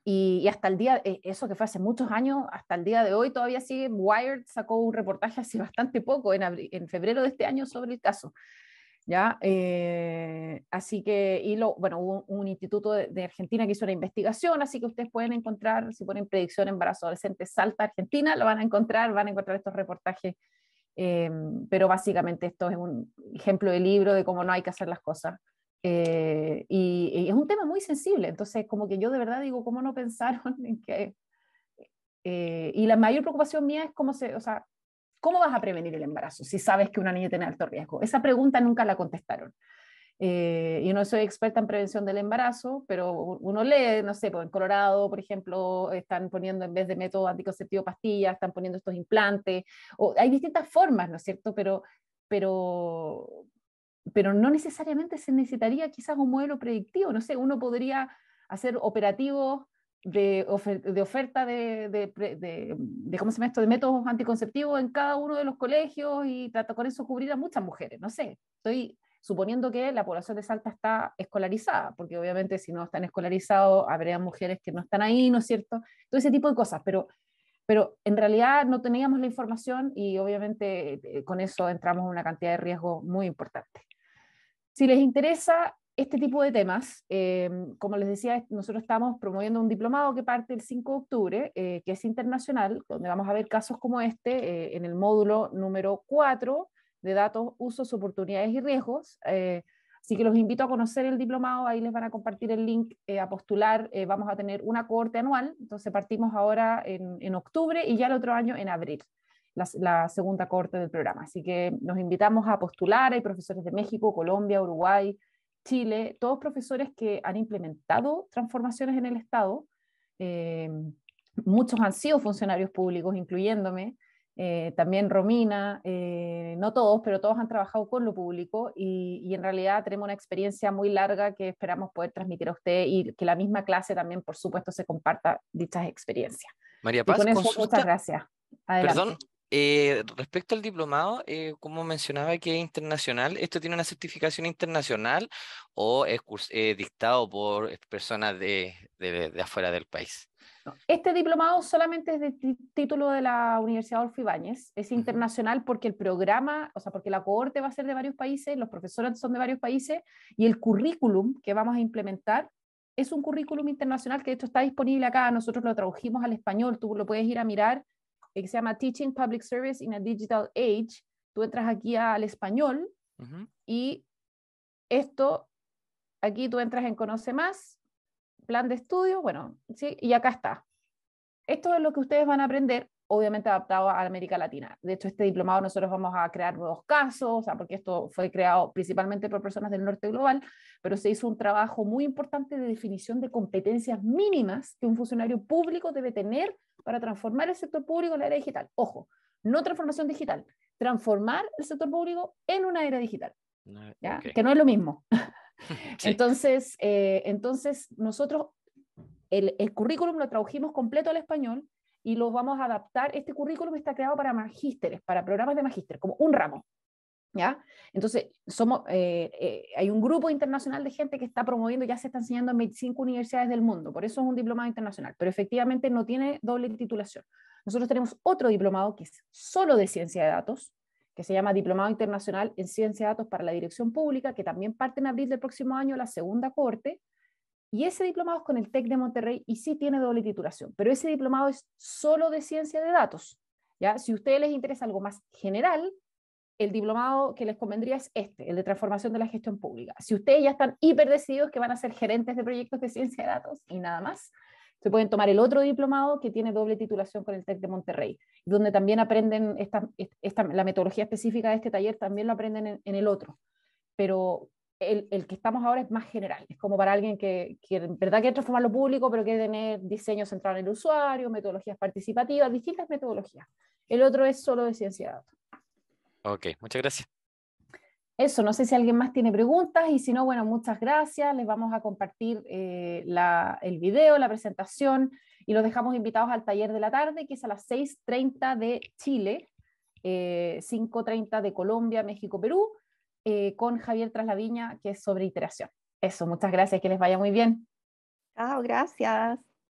[SPEAKER 1] y, hasta el día, eh, eso que fue hace muchos años, hasta el día de hoy todavía sigue. Wired sacó un reportaje hace bastante poco, en, en febrero de este año, sobre el caso. ¿Ya? Eh, así que, y lo, bueno, hubo un, instituto de, Argentina que hizo una investigación, así que ustedes pueden encontrar, si ponen predicción embarazo adolescente Salta Argentina, lo van a encontrar, van a encontrar estos reportajes. Eh, pero básicamente esto es un ejemplo de libro de cómo no hay que hacer las cosas. Eh, y, es un tema muy sensible, entonces como que yo de verdad digo, ¿cómo no pensaron en que... Eh, y la mayor preocupación mía es cómo se, o sea, ¿cómo vas a prevenir el embarazo si sabes que una niña tiene alto riesgo? Esa pregunta nunca la contestaron. Eh, yo no soy experta en prevención del embarazo, pero uno lee, no sé, pues en Colorado, por ejemplo, están poniendo en vez de método anticonceptivo pastillas, están poniendo estos implantes, o hay distintas formas, ¿no es cierto? Pero, pero, pero no necesariamente se necesitaría quizás un modelo predictivo, no sé, uno podría hacer operativos de, de oferta de, de, de, ¿cómo se llama esto?, de métodos anticonceptivos en cada uno de los colegios y tratar con eso cubrir a muchas mujeres, no sé, estoy suponiendo que la población de Salta está escolarizada, porque obviamente si no están escolarizados, habría mujeres que no están ahí, ¿no es cierto? Todo ese tipo de cosas, pero pero en realidad no teníamos la información y obviamente eh, con eso entramos en una cantidad de riesgo muy importante. Si les interesa este tipo de temas, eh, como les decía, nosotros estamos promoviendo un diplomado que parte el 5 de octubre, eh, que es internacional, donde vamos a ver casos como este eh, en el módulo número 4 de datos, usos, oportunidades y riesgos. así que los invito a conocer el diplomado, ahí les van a compartir el link a postular. vamos a tener una cohorte anual, entonces partimos ahora en, en octubre y ya el otro año en abril la, segunda corte del programa. Así que nos invitamos a postular, hay profesores de México, Colombia, Uruguay, Chile, todos profesores que han implementado transformaciones en el Estado. Eh, muchos han sido funcionarios públicos, incluyéndome, eh, también Romina, eh, no todos, pero todos han trabajado con lo público y, y, en realidad tenemos una experiencia muy larga que esperamos poder transmitir a usted y que la misma clase también, por supuesto, se comparta dichas experiencias.
[SPEAKER 4] María Paz,
[SPEAKER 1] con eso, muchas gracias.
[SPEAKER 4] Perdón, eh, respecto al diplomado, eh, como mencionaba que es internacional, ¿esto tiene una certificación internacional o es eh, dictado por personas de, de, afuera del país?
[SPEAKER 1] Este diplomado solamente es de título de la Universidad Adolfo Ibáñez, es internacional porque el programa, o sea, porque la cohorte va a ser de varios países, los profesores son de varios países y el currículum que vamos a implementar es un currículum internacional que de hecho está disponible acá, nosotros lo tradujimos al español, tú lo puedes ir a mirar que se llama Teaching Public Service in a Digital Age. Tú entras aquí al español y esto, aquí tú entras en Conoce Más, plan de estudio, bueno, ¿sí? y acá está. Esto es lo que ustedes van a aprender, obviamente adaptado a América Latina. De hecho, este diplomado nosotros vamos a crear nuevos casos, o sea, porque esto fue creado principalmente por personas del norte global, pero se hizo un trabajo muy importante de definición de competencias mínimas que un funcionario público debe tener para transformar el sector público en la era digital. Ojo, no transformación digital, transformar el sector público en una era digital, ¿ya? que no es lo mismo. entonces, eh, entonces, nosotros el, el currículum lo tradujimos completo al español y lo vamos a adaptar. Este currículum está creado para magísteres, para programas de magíster, como un ramo. ¿Ya? Entonces, somos, eh, eh, hay un grupo internacional de gente que está promoviendo, ya se está enseñando en 25 universidades del mundo, por eso es un diplomado internacional, pero efectivamente no tiene doble titulación. Nosotros tenemos otro diplomado que es solo de ciencia de datos, que se llama Diplomado Internacional en Ciencia de Datos para la Dirección Pública, que también parte en abril del próximo año la segunda corte, y ese diplomado es con el TEC de Monterrey y sí tiene doble titulación, pero ese diplomado es solo de ciencia de datos. ¿ya? Si a ustedes les interesa algo más general, el diplomado que les convendría es este, el de transformación de la gestión pública. Si ustedes ya están hiper decididos que van a ser gerentes de proyectos de ciencia de datos y nada más, se pueden tomar el otro diplomado que tiene doble titulación con el TEC de Monterrey, donde también aprenden esta, la metodología específica de este taller, también lo aprenden en, en el otro. Pero el, que estamos ahora es más general, es como para alguien que, que en verdad quiere transformar lo público, pero quiere tener diseño centrado en el usuario, metodologías participativas, distintas metodologías. El otro es solo de ciencia de datos.
[SPEAKER 4] Ok, muchas gracias.
[SPEAKER 1] Eso, no sé si alguien más tiene preguntas y si no, bueno, muchas gracias. Les vamos a compartir eh, el video, la presentación y los dejamos invitados al taller de la tarde, que es a las 6.30 de Chile, 5.30 eh, de Colombia, México, Perú eh, con Javier Traslaviña, que es sobre iteración. Eso, muchas gracias, que les vaya muy bien.
[SPEAKER 3] Chao, gracias.